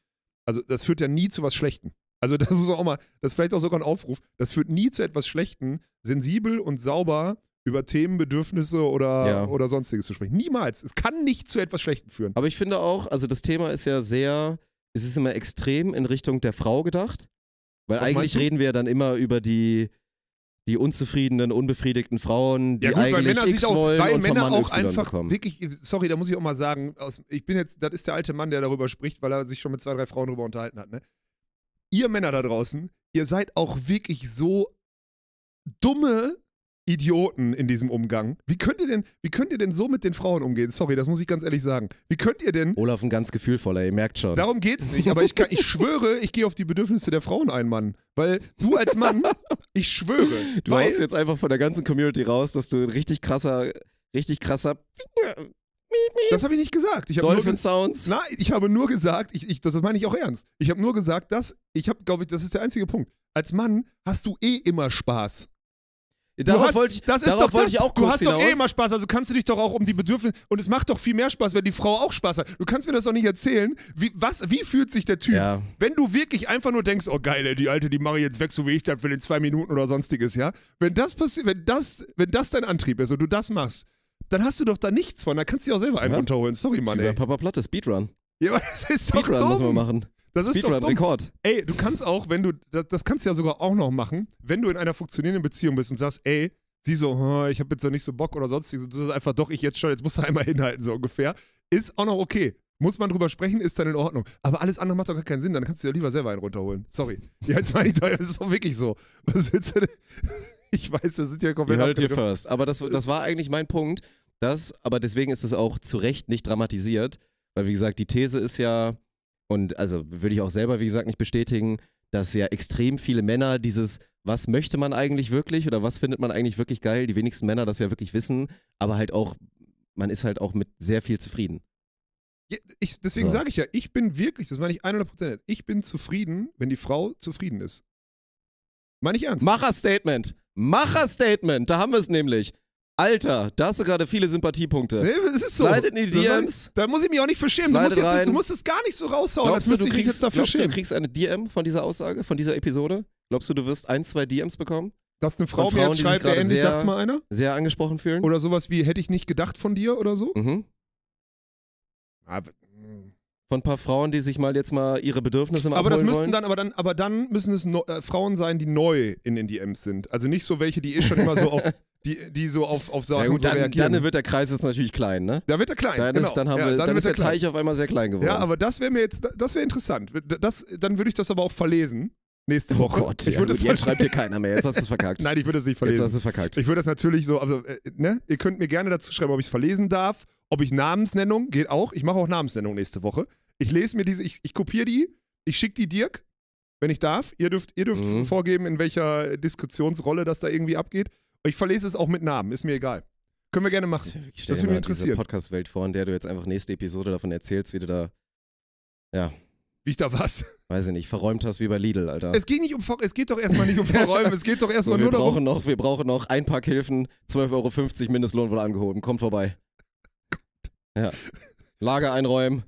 also das führt ja nie zu was Schlechtem. Also das muss man auch mal, das ist vielleicht auch sogar ein Aufruf, das führt nie zu etwas Schlechtem, sensibel und sauber über Themen, Bedürfnisse oder, Ja. oder sonstiges zu sprechen. Niemals. Es kann nicht zu etwas Schlechtem führen. Aber ich finde auch, also das Thema ist ja sehr, es ist immer extrem in Richtung der Frau gedacht. Weil Was eigentlich reden wir ja dann immer über die, die unzufriedenen, unbefriedigten Frauen, die Ja gut, eigentlich Männer X sich auch, wollen weil und Männer auch Y einfach bekommen. wirklich, sorry, da muss ich auch mal sagen, aus, ich bin jetzt, das ist der alte Mann, der darüber spricht, weil er sich schon mit zwei, drei Frauen darüber unterhalten hat. Ne? Ihr Männer da draußen, ihr seid auch wirklich so dumme Idioten in diesem Umgang. Wie könnt ihr denn, wie könnt ihr denn so mit den Frauen umgehen? Sorry, das muss ich ganz ehrlich sagen. Wie könnt ihr denn Olaf ein ganz gefühlvoller, ihr merkt schon. Darum geht's nicht, aber ich, kann, ich schwöre, ich gehe auf die Bedürfnisse der Frauen ein, Mann. Weil du als Mann, ich schwöre. Du weil, haust jetzt einfach von der ganzen Community raus, dass du ein richtig krasser, richtig krasser das habe ich nicht gesagt. Ich habe nur, Dolphin ge Sounds. nein, ich habe nur gesagt, ich, ich, das meine ich auch ernst. Ich habe nur gesagt, dass, ich habe, glaube ich, das ist der einzige Punkt. Als Mann hast du eh immer Spaß. Darauf hast, wollte ich, das ist doch wollte das. ich auch Du hast doch eh hinaus. immer Spaß, also kannst du dich doch auch um die Bedürfnisse. Und es macht doch viel mehr Spaß, wenn die Frau auch Spaß hat. Du kannst mir das doch nicht erzählen. Wie, was, wie fühlt sich der Typ? Ja. Wenn du wirklich einfach nur denkst, oh geil, ey, die Alte, die mache ich jetzt weg, so wie ich das will in zwei Minuten oder sonstiges, ja. Wenn das passiert, wenn das, wenn das dein Antrieb ist und du das machst, dann hast du doch da nichts von. Da kannst du dir auch selber einen Ja. runterholen. Sorry, Mann, ey. Papa Platte, Speedrun. Ja, aber das ist doch Speedrun dumm. müssen wir machen. Das ist doch dumm. Rekord. Ey, du kannst auch, wenn du, das, das kannst du ja sogar auch noch machen, wenn du in einer funktionierenden Beziehung bist und sagst, ey, sie so, "Hm, ich habe jetzt noch nicht so Bock oder sonstiges, du sagst einfach doch, ich jetzt schon, jetzt musst du einmal hinhalten, so ungefähr, ist auch noch okay. Muss man drüber sprechen, ist dann in Ordnung. Aber alles andere macht doch gar keinen Sinn, dann kannst du dir lieber selber einen runterholen. Sorry. Ja, jetzt meine ich doch, das ist doch wirklich so. Was willst du denn? Ich weiß, das sind ja You komplett heard it first. Aber das, das war eigentlich mein Punkt. Das, aber deswegen ist es auch zu Recht nicht dramatisiert, weil wie gesagt, die These ist ja, und also würde ich auch selber, wie gesagt, nicht bestätigen, dass ja extrem viele Männer dieses, was möchte man eigentlich wirklich oder was findet man eigentlich wirklich geil, die wenigsten Männer das ja wirklich wissen, aber halt auch, man ist halt auch mit sehr viel zufrieden. Ja, ich, deswegen So. sage ich ja, ich bin wirklich, das meine ich 100%, ich bin zufrieden, wenn die Frau zufrieden ist. Meine ich ernst. Macher-Statement! Macher-Statement! Da haben wir es nämlich. Alter, da hast du gerade viele Sympathiepunkte. Nee, es ist so. Slide in die DMs. Da muss ich mich auch nicht für schämen. Du musst, jetzt, rein. du musst es gar nicht so raushauen, Glaubst du, du kriegst, jetzt dafür glaubst du, du kriegst eine DM von dieser Aussage, von dieser Episode? Glaubst du, du wirst ein, zwei DMs bekommen? Dass eine Frau mir jetzt die sich schreibt, ey, endlich sagt's mal einer? Sehr angesprochen fühlen? Oder sowas wie, hätte ich nicht gedacht von dir oder so? Mhm. Aber, Von ein paar Frauen, die sich mal jetzt mal ihre Bedürfnisse mal aber das müssten wollen? dann, aber dann, aber dann müssen es no, äh, Frauen sein, die neu in den DMs sind. Also nicht so welche, die eh schon immer so auf, die, die so auf, auf Sachen ja gut, so dann, reagieren. dann wird der Kreis jetzt natürlich klein, ne? da wird er klein. Dann, genau. ist, dann, haben ja, wir, dann, dann, wird ist er der klein. Teich auf einmal sehr klein geworden. Ja, aber das wäre mir jetzt, das wäre interessant. Das, dann würde ich das aber auch verlesen. Nächste oh Woche. Gott, ich ja, würde gut, jetzt schreibt dir keiner mehr, jetzt hast du es verkackt. Nein, ich würde es nicht jetzt verlesen. hast du es verkackt. Ich würde das natürlich so, also, äh, ne? Ihr könnt mir gerne dazu schreiben, ob ich es verlesen darf, ob ich Namensnennung, geht auch. Ich mache auch Namensnennung nächste Woche. Ich lese mir diese, ich, ich kopiere die, ich schicke die Dirk, wenn ich darf. Ihr dürft, ihr dürft Mhm. vorgeben, in welcher Diskussionsrolle das da irgendwie abgeht. Ich verlese es auch mit Namen, ist mir egal. Können wir gerne machen. Ich Das würde mich interessieren. diese Podcast-Welt vor, in der du jetzt einfach nächste Episode davon erzählst, wie du da, Wie ich da was. weiß ich nicht, verräumt hast wie bei Lidl, Alter. Es geht nicht um, es geht doch erstmal nicht um Verräumen, es geht doch so, erstmal wir, nur darum. brauchen noch, wir brauchen noch ein Pack Hilfen, 12,50 Euro Mindestlohn wurde angehoben, kommt vorbei. Ja. Lager einräumen.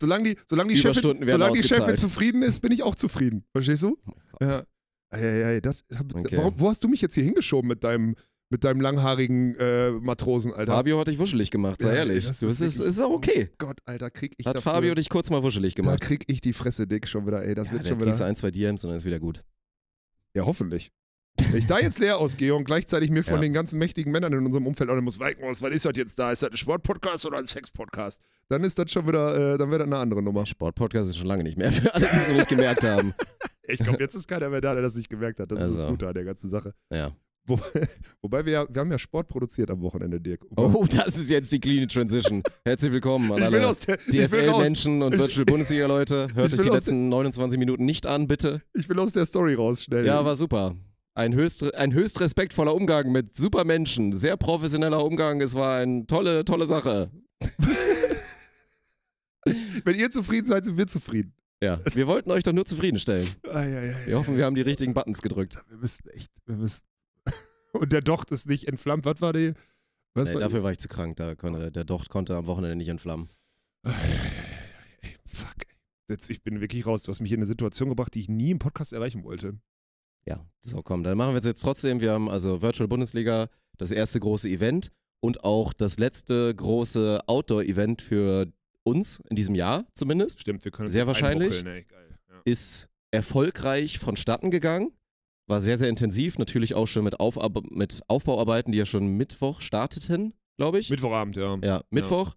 Solange die, solange die, Chefin, solange die Chefin zufrieden ist, bin ich auch zufrieden. Verstehst du? Oh. Ja. Ei, ei, ei, das, Okay. warum, wo hast du mich jetzt hier hingeschoben mit deinem, mit deinem langhaarigen äh, Matrosen, Alter? Fabio hat dich wuschelig gemacht, sei Ja, ehrlich. das Du, ist ist, auch okay. Gott, Alter, krieg ich Hat dafür, Fabio dich kurz mal wuschelig Da gemacht. krieg ich die Fresse dick schon wieder, ey. Das ja, wird schon wieder. ein, zwei DMs und dann ist wieder gut. Ja, hoffentlich. Wenn ich da jetzt leer ausgehe und gleichzeitig mir von Ja. den ganzen mächtigen Männern in unserem Umfeld auch muss, was, was ist das jetzt da? Ist das ein Sportpodcast oder ein Sexpodcast? Dann ist das schon wieder, äh, dann wäre das eine andere Nummer. Sportpodcast ist schon lange nicht mehr für alle, die es noch nicht gemerkt haben. Ich glaube, jetzt ist keiner mehr da, der das nicht gemerkt hat. Das ist das Also. Gute an der ganzen Sache. Ja. Wo, wobei wir ja, wir haben ja Sport produziert am Wochenende, Dirk. Oh, das ist jetzt die clean Transition. Herzlich willkommen an alle. DFL-Menschen und Virtual Bundesliga-Leute. Hört euch die letzten 29 Minuten nicht an, bitte. Ich will aus der Story raus, schnell. Ja, war super. Ein höchst, ein höchst respektvoller Umgang mit super Menschen. Sehr professioneller Umgang. Es war eine tolle, tolle Sache. Wenn ihr zufrieden seid, sind wir zufrieden. Ja, wir wollten euch doch nur zufriedenstellen. Ei, Wir hoffen, wir haben die richtigen Buttons gedrückt. Wir müssen echt, wir müssen. Und der Docht ist nicht entflammt. Was war die? Was Nee, war dafür war ich zu krank. Da konnte, der Docht konnte am Wochenende nicht entflammen. Ey, fuck. Jetzt, ich bin wirklich raus. Du hast mich in eine Situation gebracht, die ich nie im Podcast erreichen wollte. Ja, so komm, dann machen wir es jetzt trotzdem. Wir haben also Virtual Bundesliga, das erste große Event und auch das letzte große Outdoor-Event für uns in diesem Jahr zumindest. Stimmt, wir können Sehr wahrscheinlich. ey. Ja. Ist erfolgreich vonstatten gegangen. War sehr, sehr intensiv. Natürlich auch schon mit, Aufab mit Aufbauarbeiten, die ja schon Mittwoch starteten, glaube ich. Mittwochabend, ja. Ja, Mittwoch.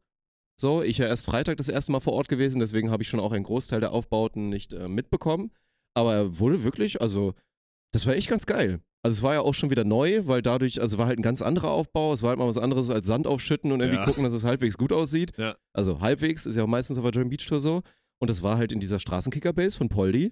So, ich ja erst Freitag das erste Mal vor Ort gewesen, deswegen habe ich schon auch einen Großteil der Aufbauten nicht äh, mitbekommen. Aber er wurde wirklich, also, das war echt ganz geil. Also es war ja auch schon wieder neu, weil dadurch, also war halt ein ganz anderer Aufbau, es war halt mal was anderes als Sand aufschütten und irgendwie Ja. gucken, dass es halbwegs gut aussieht. Ja. Also halbwegs, ist ja auch meistens auf der Joint Beach Tour so. Und das war halt in dieser Straßenkicker-Base von Poldi.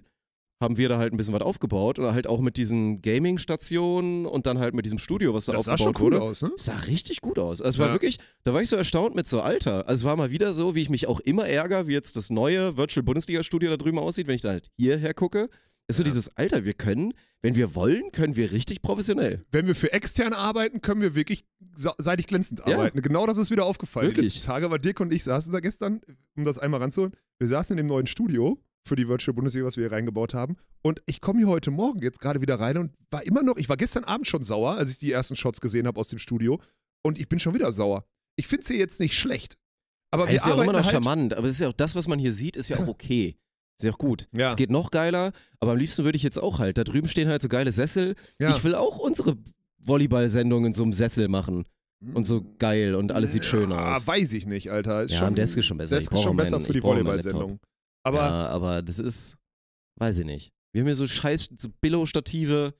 Haben wir da halt ein bisschen was aufgebaut und halt auch mit diesen Gaming-Stationen und dann halt mit diesem Studio, was da Das sah aufgebaut schon cool wurde. aus, ne? Sah richtig gut aus. Also es war Ja. wirklich, da war ich so erstaunt mit so Alter. Also es war mal wieder so, wie ich mich auch immer ärgere, wie jetzt das neue Virtual Bundesliga Studio da drüben aussieht, wenn ich da halt hierher gucke. Ist so dieses Alter, wir können, wenn wir wollen, können wir richtig professionell. Wenn wir für externe arbeiten, können wir wirklich seitig glänzend Ja. arbeiten. Genau das ist wieder aufgefallen. Die Wirklich. letzten Tage, aber Dirk und ich saßen da gestern, um das einmal ranzuholen. Wir saßen in dem neuen Studio für die Virtual Bundesliga, was wir hier reingebaut haben. Und ich komme hier heute Morgen jetzt gerade wieder rein und war immer noch, ich war gestern Abend schon sauer, als ich die ersten Shots gesehen habe aus dem Studio. Und ich bin schon wieder sauer. Ich finde sie jetzt nicht schlecht. Aber wir ist ja auch immer noch halt, charmant, aber es ist ja auch das, was man hier sieht, ist ja auch okay. Ist ja auch gut. Ja. Es geht noch geiler, aber am liebsten würde ich jetzt auch halt, da drüben stehen halt so geile Sessel. Ja. Ich will auch unsere Volleyball-Sendung in so einem Sessel machen. Und so geil und alles sieht schön ja, aus. weiß ich nicht, Alter. Ist Ja, schon, am Desk ist schon besser. Desk ist schon besser meinen- für die Volleyball-Sendung. Aber ja, aber das ist, weiß ich nicht. Wir haben hier so scheiß so Billo-Stative,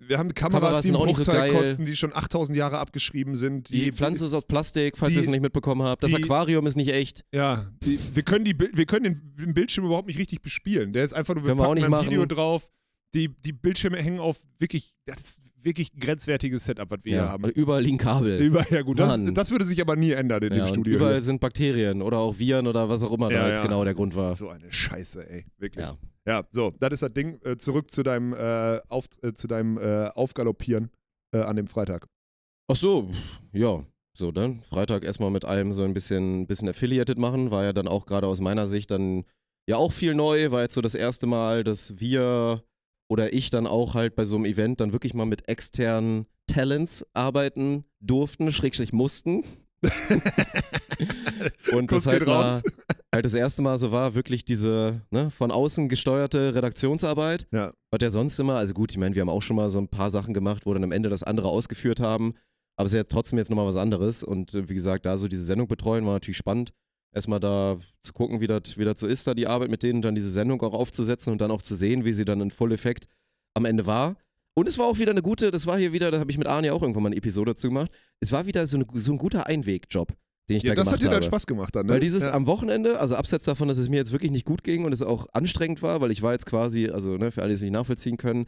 wir haben Kameras, Kameras die einen so Bruchteil geil. kosten, die schon 8000 Jahre abgeschrieben sind. die, Pflanze ist aus Plastik, falls die- ihr es nicht mitbekommen habt. Das die- Aquarium ist nicht echt. Ja, die, wir können, die, wir können den, den Bildschirm überhaupt nicht richtig bespielen. Der ist einfach nur, wir wir auch packen nicht ein Video drauf. Die, die Bildschirme hängen auf wirklich, das ist wirklich ein grenzwertiges Setup, was wir hier Ja, haben. und überall liegen Kabel. Über, ja gut, das, das würde sich aber nie ändern in ja, dem Studio. überall hier. sind Bakterien oder auch Viren oder was auch immer Ja, da jetzt genau der Grund war. So eine Scheiße, ey. Wirklich. Ja. So, das ist das Ding. Äh, zurück zu deinem, äh, auf, äh, zu deinem äh, Aufgaloppieren äh, an dem Freitag. Ach so, ja. So, dann Freitag erstmal mit allem so ein bisschen, bisschen affiliated machen. War ja dann auch gerade aus meiner Sicht dann ja auch viel neu. War jetzt so das erste Mal, dass wir oder ich dann auch halt bei so einem Event dann wirklich mal mit externen Talents arbeiten durften, schrägstrich mussten. Und Kuss das halt, mal, halt das erste Mal so war, wirklich diese ne, von außen gesteuerte Redaktionsarbeit. Ja. Was ja sonst immer, also gut, ich meine, wir haben auch schon mal so ein paar Sachen gemacht, wo dann am Ende das andere ausgeführt haben. Aber es ist ja trotzdem jetzt nochmal was anderes. Und äh, wie gesagt, da so diese Sendung betreuen war natürlich spannend. Erstmal da zu gucken, wie das wie das so ist, da die Arbeit mit denen, dann diese Sendung auch aufzusetzen und dann auch zu sehen, wie sie dann in Full Effekt am Ende war. Und es war auch wieder eine gute, das war hier wieder, da habe ich mit Arne auch irgendwann mal eine Episode dazu gemacht. Es war wieder so, eine, so ein guter Einwegjob, den ich Ja, da das gemacht hat dir habe. dann Spaß gemacht dann, ne? Weil dieses ja. am Wochenende, also abseits davon, dass es mir jetzt wirklich nicht gut ging und es auch anstrengend war, weil ich war jetzt quasi, also ne, für alle, die es nicht nachvollziehen können,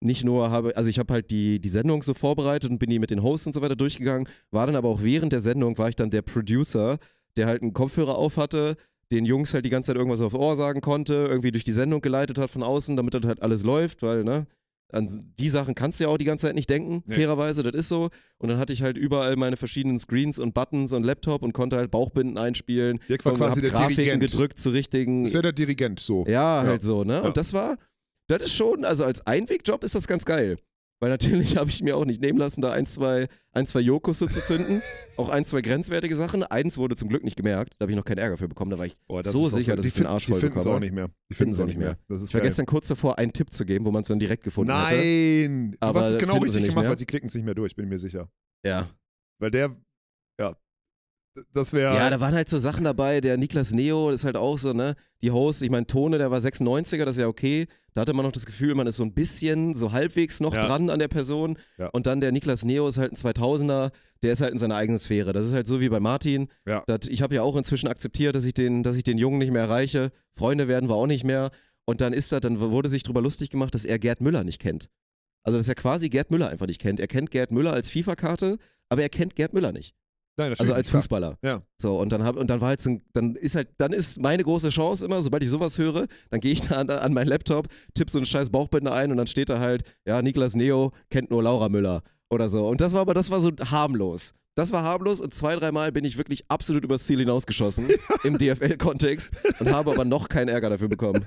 nicht nur habe, also ich habe halt die, die Sendung so vorbereitet und bin die mit den Hosts und so weiter durchgegangen, war dann aber auch während der Sendung, war ich dann der Producer, der halt einen Kopfhörer auf hatte, den Jungs halt die ganze Zeit irgendwas auf Ohr sagen konnte, irgendwie durch die Sendung geleitet hat von außen, damit das halt alles läuft, weil, ne, an die Sachen kannst du ja auch die ganze Zeit nicht denken, Nee. fairerweise, das ist so. Und dann hatte ich halt überall meine verschiedenen Screens und Buttons und Laptop und konnte halt Bauchbinden einspielen. Dirk war quasi der Grafiken Dirigent. gedrückt zu richtigen. Das wäre der Dirigent, so. Ja, Ja. halt so, ne? Ja. Und das war, das ist schon, also als Einwegjob ist das ganz geil. Weil natürlich habe ich mir auch nicht nehmen lassen, da ein, zwei, ein, zwei Jokusse zu zünden. auch ein, zwei grenzwertige Sachen. Eins wurde zum Glück nicht gemerkt. Da habe ich noch keinen Ärger für bekommen. Da war ich Boah, so sicher, dass die ich den Arsch Die voll finden es bekomme. auch nicht mehr. Die Finden es sie auch nicht nicht mehr. Das ist Ich war geil. gestern kurz davor, einen Tipp zu geben, wo man es dann direkt gefunden hätte. Nein! Du Aber hast es genau richtig gemacht, mehr. weil sie klicken es nicht mehr durch, bin ich mir sicher. Ja. Weil der, ja, das wäre. Ja, da waren halt so Sachen dabei. Der Niklas Neo ist halt auch so, ne? Die Host, ich meine, Tone, der war 96er, das wäre okay. Da hatte man noch das Gefühl, man ist so ein bisschen, so halbwegs noch Ja. dran an der Person. Ja. Und dann der Niklas Neo ist halt ein 2000er, der ist halt in seiner eigenen Sphäre. Das ist halt so wie bei Martin. Ja. Das, ich habe ja auch inzwischen akzeptiert, dass ich, den, dass ich den Jungen nicht mehr erreiche. Freunde werden wir auch nicht mehr. Und dann ist das, dann wurde sich drüber lustig gemacht, dass er Gerd Müller nicht kennt. Also, dass er quasi Gerd Müller einfach nicht kennt. Er kennt Gerd Müller als FIFA-Karte, aber er kennt Gerd Müller nicht. Nein, Also als. Fußballer. Ja. So, und dann hab, und dann war halt so, ein- dann ist halt, dann ist meine große Chance immer, sobald ich sowas höre, dann gehe ich da an, an meinen Laptop, tippe so einen scheiß Bauchbinder ein und dann steht da halt, ja, Niklas Neo kennt nur Laura Müller oder so. Und das war aber, das war so harmlos. Das war harmlos und zwei, dreimal bin ich wirklich absolut übers Ziel hinausgeschossen im DFL-Kontext und habe aber noch keinen Ärger dafür bekommen.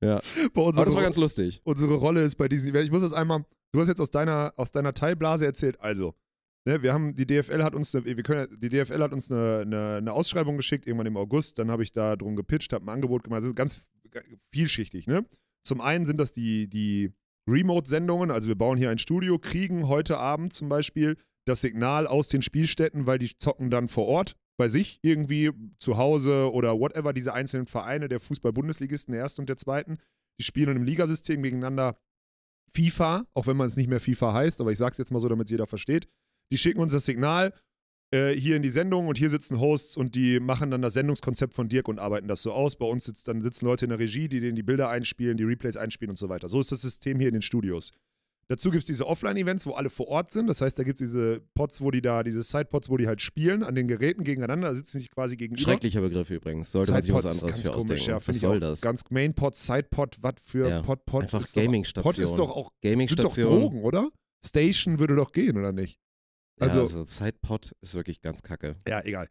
Ja. Bei Aber unserer, das war ganz lustig. unsere Rolle ist bei diesen. Ich muss das einmal. Du hast jetzt aus deiner, aus deiner Teilblase erzählt. Also, ne, wir haben, die DFL hat uns, eine, wir können, die DFL hat uns eine, eine, eine Ausschreibung geschickt, irgendwann im August. Dann habe ich da drum gepitcht, habe ein Angebot gemacht. Also ganz vielschichtig, ne? Zum einen sind das die, die Remote-Sendungen, also wir bauen hier ein Studio, kriegen heute Abend zum Beispiel das Signal aus den Spielstätten, weil die zocken dann vor Ort bei sich irgendwie zu Hause oder whatever, diese einzelnen Vereine der Fußball-Bundesligisten, der ersten und der zweiten, die spielen im Ligasystem gegeneinander FIFA, auch wenn man es nicht mehr FIFA heißt, aber ich sage es jetzt mal so, damit es jeder versteht. Die schicken uns das Signal äh, hier in die Sendung und hier sitzen Hosts und die machen dann das Sendungskonzept von Dirk und arbeiten das so aus. Bei uns sitzt, dann sitzen Leute in der Regie, die denen die Bilder einspielen, die Replays einspielen und so weiter. So ist das System hier in den Studios. Dazu gibt es diese Offline-Events, wo alle vor Ort sind. Das heißt, da gibt es diese Pods, wo die da, diese Side-Pods, wo die halt spielen, an den Geräten gegeneinander, da sitzen sich quasi gegenüber. Schrecklicher Begriff übrigens. Sollte man sich was anderes für komisch, ausdenken. ja, was soll das? Ganz Main-Pod, Side-Pod, was für Ja, Pod, Pod. Einfach Gaming-Station. Pod ist doch auch, sind doch Gaming-Station. Drogen, oder? Station würde doch gehen, oder nicht? Also, ja, also Sidepod ist wirklich ganz kacke. Ja, egal.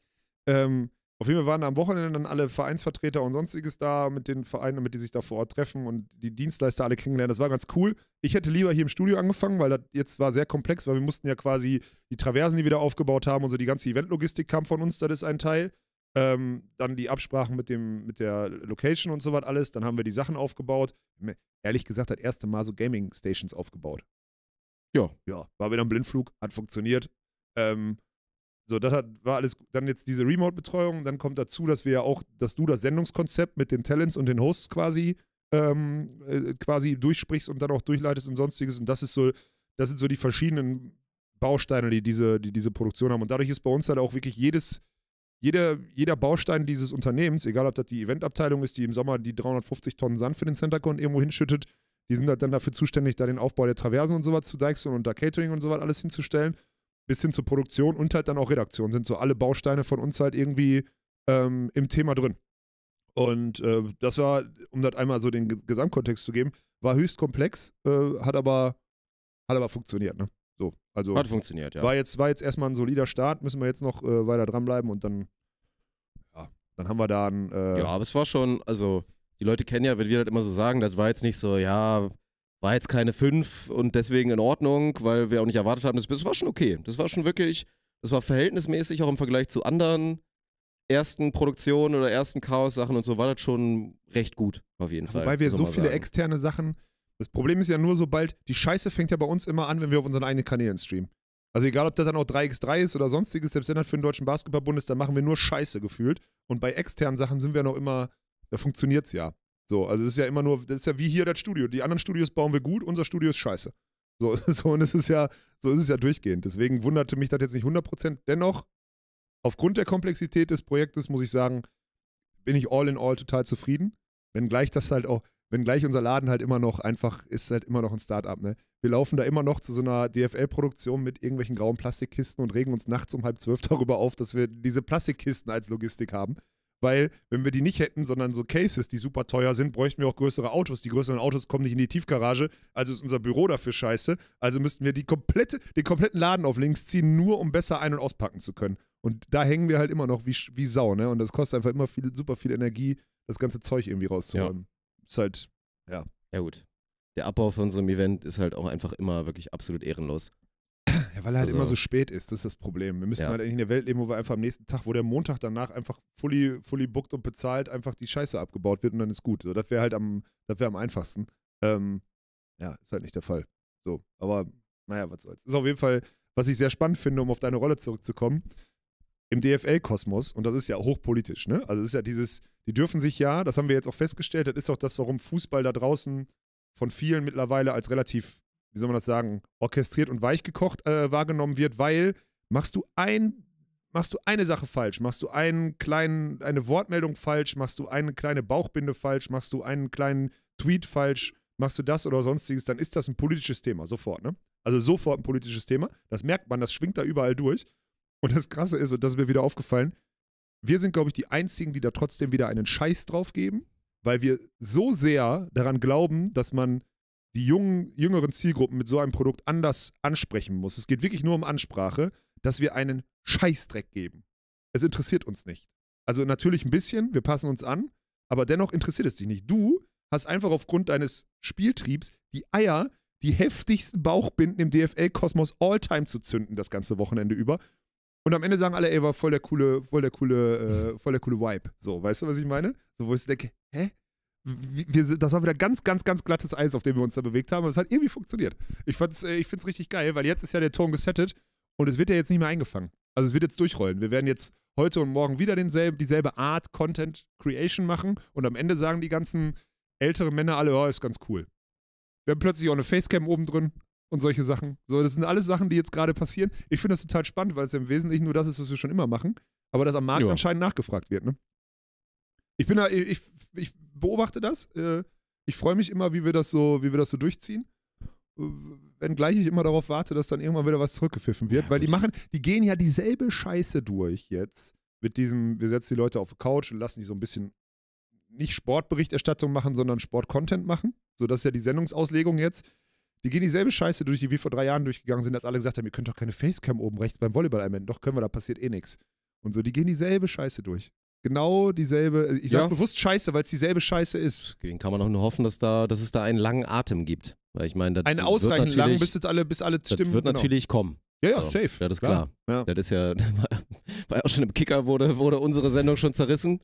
Ähm, auf jeden Fall waren am Wochenende dann alle Vereinsvertreter und sonstiges da mit den Vereinen, damit die sich da vor Ort treffen und die Dienstleister alle kennenlernen. Das war ganz cool. Ich hätte lieber hier im Studio angefangen, weil das jetzt war sehr komplex, weil wir mussten ja quasi die Traversen, die wir da aufgebaut haben und so die ganze Eventlogistik kam von uns, das ist ein Teil. Ähm, dann die Absprachen mit, dem, mit der Location und so was alles. Dann haben wir die Sachen aufgebaut. Ehrlich gesagt, das erste Mal so Gaming-Stations aufgebaut. Ja. Ja, war wieder ein Blindflug, hat funktioniert. Ähm, so, das hat, war alles, dann jetzt diese Remote-Betreuung. Dann kommt dazu, dass wir ja auch, dass du das Sendungskonzept mit den Talents und den Hosts quasi, ähm, äh, quasi durchsprichst und dann auch durchleitest und sonstiges. Und das ist so, das sind so die verschiedenen Bausteine, die diese, die diese Produktion haben. Und dadurch ist bei uns halt auch wirklich jedes, jeder, jeder Baustein dieses Unternehmens, egal ob das die Eventabteilung ist, die im Sommer die 350 Tonnen Sand für den CenterCon irgendwo hinschüttet, die sind halt dann dafür zuständig, da den Aufbau der Traversen und sowas zu deichseln und da Catering und sowas alles hinzustellen, bis hin zur Produktion und halt dann auch Redaktion. Sind so alle Bausteine von uns halt irgendwie ähm, im Thema drin. Und äh, das war, um das einmal so den Ge- Gesamtkontext zu geben, war höchst komplex, äh, hat aber hat aber funktioniert, ne? So, also Hat funktioniert, ja. war jetzt war jetzt erstmal ein solider Start, müssen wir jetzt noch äh, weiter dranbleiben und dann ja, dann haben wir da ein äh, Ja, aber es war schon, also die Leute kennen ja, wenn wir das immer so sagen, das war jetzt nicht so, ja, war jetzt keine 5 und deswegen in Ordnung, weil wir auch nicht erwartet haben, das, das war schon okay. Das war schon wirklich, das war verhältnismäßig auch im Vergleich zu anderen ersten Produktionen oder ersten Chaos-Sachen und so war das schon recht gut, auf jeden Fall. Wobei wir so viele sagen. externe Sachen. Das Problem ist ja nur, sobald die Scheiße fängt ja bei uns immer an, wenn wir auf unseren eigenen Kanälen streamen. Also egal, ob das dann auch 3x3 ist oder sonstiges, selbst wenn das für den Deutschen Basketballbund ist, dann machen wir nur Scheiße gefühlt. Und bei externen Sachen sind wir noch immer, da funktioniert's ja. So, also das ist ja immer nur, das ist ja wie hier das Studio. Die anderen Studios bauen wir gut, unser Studio ist scheiße. So, so und es ist ja, so ist es ja durchgehend. Deswegen wunderte mich das jetzt nicht 100%. Dennoch, aufgrund der Komplexität des Projektes, muss ich sagen, bin ich all in all total zufrieden. Wenngleich das halt auch, wenngleich unser Laden halt immer noch einfach, ist halt immer noch ein Start-up, ne? Wir laufen da immer noch zu so einer DFL-Produktion mit irgendwelchen grauen Plastikkisten und regen uns nachts um halb zwölf darüber auf, dass wir diese Plastikkisten als Logistik haben. Weil, wenn wir die nicht hätten, sondern so Cases, die super teuer sind, bräuchten wir auch größere Autos. Die größeren Autos kommen nicht in die Tiefgarage, also ist unser Büro dafür scheiße. Also müssten wir die komplette, den kompletten Laden auf links ziehen, nur um besser ein- und auspacken zu können. Und da hängen wir halt immer noch wie, wie Sau, ne? Und das kostet einfach immer viel, super viel Energie, das ganze Zeug irgendwie rauszuräumen. Ist halt, Ja gut. Der Abbau von so einem Event ist halt auch einfach immer wirklich absolut ehrenlos. ja, weil er halt Also- immer so spät ist, das ist das Problem. Wir müssen Ja. halt eigentlich in der Welt leben, wo wir einfach am nächsten Tag, wo der Montag danach einfach fully, fully booked und bezahlt, einfach die Scheiße abgebaut wird und dann ist gut. So, das wäre halt am, das wäre am einfachsten. Ähm, ja, ist halt nicht der Fall. So, aber naja, was soll's. Ist auf jeden Fall, was ich sehr spannend finde, um auf deine Rolle zurückzukommen, im DFL-Kosmos, und das ist ja hochpolitisch, ne? Also es ist ja dieses, die dürfen sich ja, das haben wir jetzt auch festgestellt, das ist auch das, warum Fußball da draußen von vielen mittlerweile als relativ, wie soll man das sagen, orchestriert und weich gekocht äh, wahrgenommen wird, weil machst du ein, machst du eine Sache falsch, machst du einen kleinen, eine Wortmeldung falsch, machst du eine kleine Bauchbinde falsch, machst du einen kleinen Tweet falsch, machst du das oder sonstiges, dann ist das ein politisches Thema, sofort, ne? Also sofort ein politisches Thema. Das merkt man, das schwingt da überall durch. Und das Krasse ist, und das ist mir wieder aufgefallen, wir sind, glaube ich, die Einzigen, die da trotzdem wieder einen Scheiß drauf geben, weil wir so sehr daran glauben, dass man die jungen, jüngeren Zielgruppen mit so einem Produkt anders ansprechen muss. Es geht wirklich nur um Ansprache, dass wir einen Scheißdreck geben. Es interessiert uns nicht. Also natürlich ein bisschen, wir passen uns an, aber dennoch interessiert es dich nicht. Du hast einfach aufgrund deines Spieltriebs die Eier, die heftigsten Bauchbinden im DFL-Kosmos all-time zu zünden, das ganze Wochenende über. Und am Ende sagen alle, ey, war voll der coole, voll der coole, äh, voll der coole Vibe. So, weißt du, was ich meine? So, wo ich denke, hä? Wir, das war wieder ganz, ganz, ganz glattes Eis, auf dem wir uns da bewegt haben. Und es hat irgendwie funktioniert. Ich, fand's, äh, ich finde es richtig geil, weil jetzt ist ja der Ton gesettet und es wird ja jetzt nicht mehr eingefangen. Also es wird jetzt durchrollen. Wir werden jetzt heute und morgen wieder denselben, dieselbe Art Content Creation machen und am Ende sagen die ganzen älteren Männer alle, oh, ist ganz cool. Wir haben plötzlich auch eine Facecam oben drin und solche Sachen. So, das sind alles Sachen, die jetzt gerade passieren. Ich finde das total spannend, weil es ja im Wesentlichen nur das ist, was wir schon immer machen, aber das am Markt Ja. anscheinend nachgefragt wird. Ne? Ich bin da, ich, ich beobachte das. Äh, ich freue mich immer, wie wir das so, wie wir das so durchziehen. Äh, Wenngleich ich immer darauf warte, dass dann irgendwann wieder was zurückgepfiffen wird, Ja, weil die machen, die gehen ja dieselbe Scheiße durch jetzt mit diesem, wir setzen die Leute auf die Couch und lassen die so ein bisschen nicht Sportberichterstattung machen, sondern Sportcontent machen. So, das ist ja die Sendungsauslegung jetzt. Die gehen dieselbe Scheiße durch, die wir vor drei Jahren durchgegangen sind, als alle gesagt haben, ihr könnt doch keine Facecam oben rechts beim Volleyball einwenden. Doch, können wir, da passiert eh nichts. Und so, die gehen dieselbe Scheiße durch. Genau dieselbe, ich sage Ja. bewusst Scheiße, weil es dieselbe Scheiße ist. Deswegen kann man auch nur hoffen, dass, da, dass es da einen langen Atem gibt. Weil ich meine, das Einen ausreichend lang, natürlich- bis jetzt alle, bis alle das stimmen. wird genau. natürlich kommen. Ja, ja, So, safe. Ja, das ist klar. Ja. Das ist ja, war ja auch schon im Kicker, wurde, wurde unsere Sendung schon zerrissen,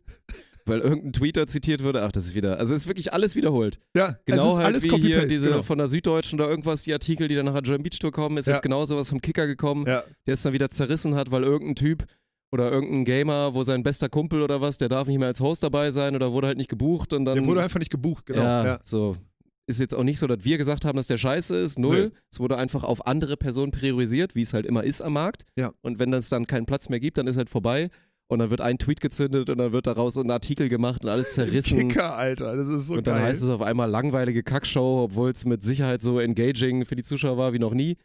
weil irgendein Tweeter zitiert wurde. Ach, das ist wieder, also es ist wirklich alles wiederholt. Ja, Genau es ist halt alles wie hier diese genau. von der Süddeutschen oder irgendwas, die Artikel, die dann nach der German Beach Tour kommen, ist Ja. jetzt genau sowas vom Kicker gekommen, Ja, der es dann wieder zerrissen hat, weil irgendein Typ oder irgendein Gamer, wo sein bester Kumpel oder was, der darf nicht mehr als Host dabei sein oder wurde halt nicht gebucht und dann der wurde einfach nicht gebucht, genau. ja, Ja. so. Ist jetzt auch nicht so, dass wir gesagt haben, dass der scheiße ist. Null. Nö. Es wurde einfach auf andere Personen priorisiert, wie es halt immer ist am Markt. Ja. Und wenn es dann keinen Platz mehr gibt, dann ist halt vorbei. Und dann wird ein Tweet gezündet und dann wird daraus ein Artikel gemacht und alles zerrissen. Kicker, Alter, das ist so und dann geil. heißt es auf einmal langweilige Kackshow, obwohl es mit Sicherheit so engaging für die Zuschauer war wie noch nie.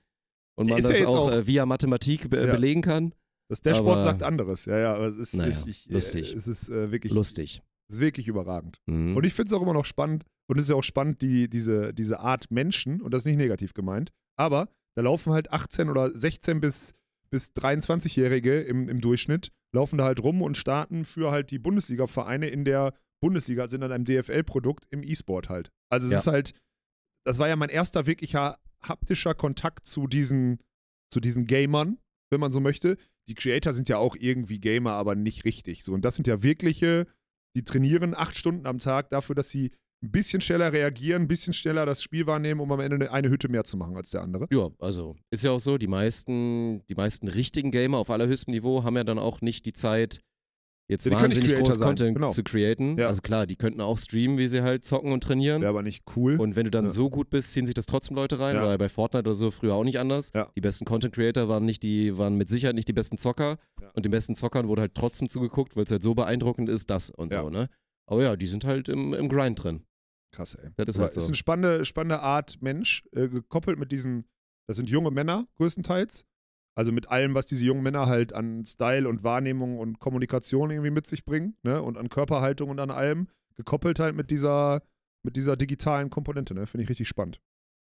Und man Ist ja das jetzt auch, auch. äh, via Mathematik be Ja. belegen kann. Das Dashboard aber- sagt anderes. Ja, ja, aber es ist, Naja, ich, ich, lustig. Äh, es ist äh, wirklich, Lustig. es ist wirklich überragend. Mhm. Und ich finde es auch immer noch spannend, und es ist ja auch spannend, die, diese, diese Art Menschen, und das ist nicht negativ gemeint, aber da laufen halt 18 oder 16 bis, bis 23-Jährige im, im Durchschnitt, laufen da halt rum und starten für halt die Bundesliga-Vereine in der Bundesliga, also in einem DFL-Produkt im E-Sport halt. Also es Ja. ist halt, das war ja mein erster wirklicher haptischer Kontakt zu diesen, zu diesen Gamern, wenn man so möchte. Die Creator sind ja auch irgendwie Gamer, aber nicht richtig. So, und das sind ja wirkliche, die trainieren acht Stunden am Tag dafür, dass sie ein bisschen schneller reagieren, ein bisschen schneller das Spiel wahrnehmen, um am Ende eine- Hütte mehr zu machen als der andere. Ja, also ist ja auch so, die meisten, die meisten richtigen Gamer auf allerhöchstem Niveau haben ja dann auch nicht die Zeit, jetzt Ja, wahnsinnig groß sein, Content genau. zu createn. Ja. Also klar, die könnten auch streamen, wie sie halt zocken und trainieren. Wäre aber nicht cool. Und wenn du dann Ja. so gut bist, ziehen sich das trotzdem Leute rein, Ja. weil bei Fortnite oder so früher auch nicht anders. Ja. Die besten Content Creator waren nicht die, waren mit Sicherheit nicht die besten Zocker. Ja. Und den besten Zockern wurde halt trotzdem zugeguckt, weil es halt so beeindruckend ist, das und Ja. so, ne? Aber ja, die sind halt im, im Grind drin. Krass, ey. Das ist halt so. ist eine spannende, spannende Art Mensch, äh, gekoppelt mit diesen, das sind junge Männer größtenteils. Also mit allem, was diese jungen Männer halt an Style und Wahrnehmung und Kommunikation irgendwie mit sich bringen, ne? Und an Körperhaltung und an allem, gekoppelt halt mit dieser, mit dieser digitalen Komponente, ne? Finde ich richtig spannend.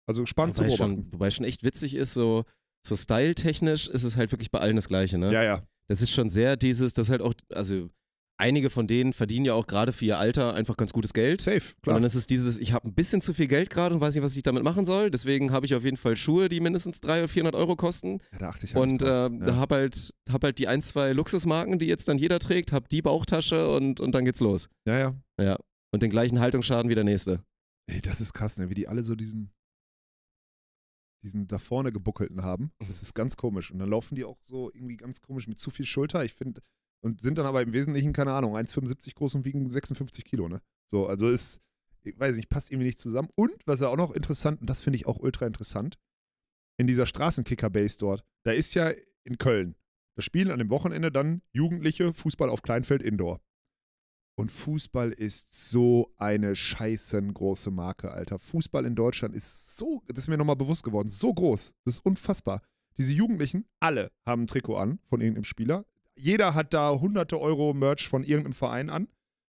Also spannend wobei, zu beobachten. schon, wobei schon echt witzig ist, so, so style-technisch ist es halt wirklich bei allen das Gleiche, ne? Ja, ja. Das ist schon sehr dieses, das halt auch, also einige von denen verdienen ja auch gerade für ihr Alter einfach ganz gutes Geld. Safe, Und klar. dann ist es dieses, ich habe ein bisschen zu viel Geld gerade und weiß nicht, was ich damit machen soll. Deswegen habe ich auf jeden Fall Schuhe, die mindestens 300 oder 400 Euro kosten. Ja, da achte ich halt Und äh, habe halt, hab halt die ein, zwei Luxusmarken, die jetzt dann jeder trägt, habe die Bauchtasche und, und dann geht's los. ja, ja. Ja. Und den gleichen Haltungsschaden wie der nächste. Ey, das ist krass, ne? Wie die alle so diesen, diesen da vorne gebuckelten haben. Das ist ganz komisch. Und dann laufen die auch so irgendwie ganz komisch mit zu viel Schulter. Ich finde, und sind dann aber im Wesentlichen, keine Ahnung, 1,75 groß und wiegen 56 Kilo, ne? So, also ist, ich weiß nicht, passt irgendwie nicht zusammen. Und was ja auch noch interessant, und das finde ich auch ultra interessant, in dieser Straßenkicker-Base dort, da ist ja in Köln, da spielen an dem Wochenende dann Jugendliche Fußball auf Kleinfeld Indoor. Und Fußball ist so eine scheißen große Marke, Alter. Fußball in Deutschland ist so, das ist mir nochmal bewusst geworden, so groß. Das ist unfassbar. Diese Jugendlichen, alle haben ein Trikot an von irgendeinem Spieler. Jeder hat da hunderte Euro Merch von irgendeinem Verein an.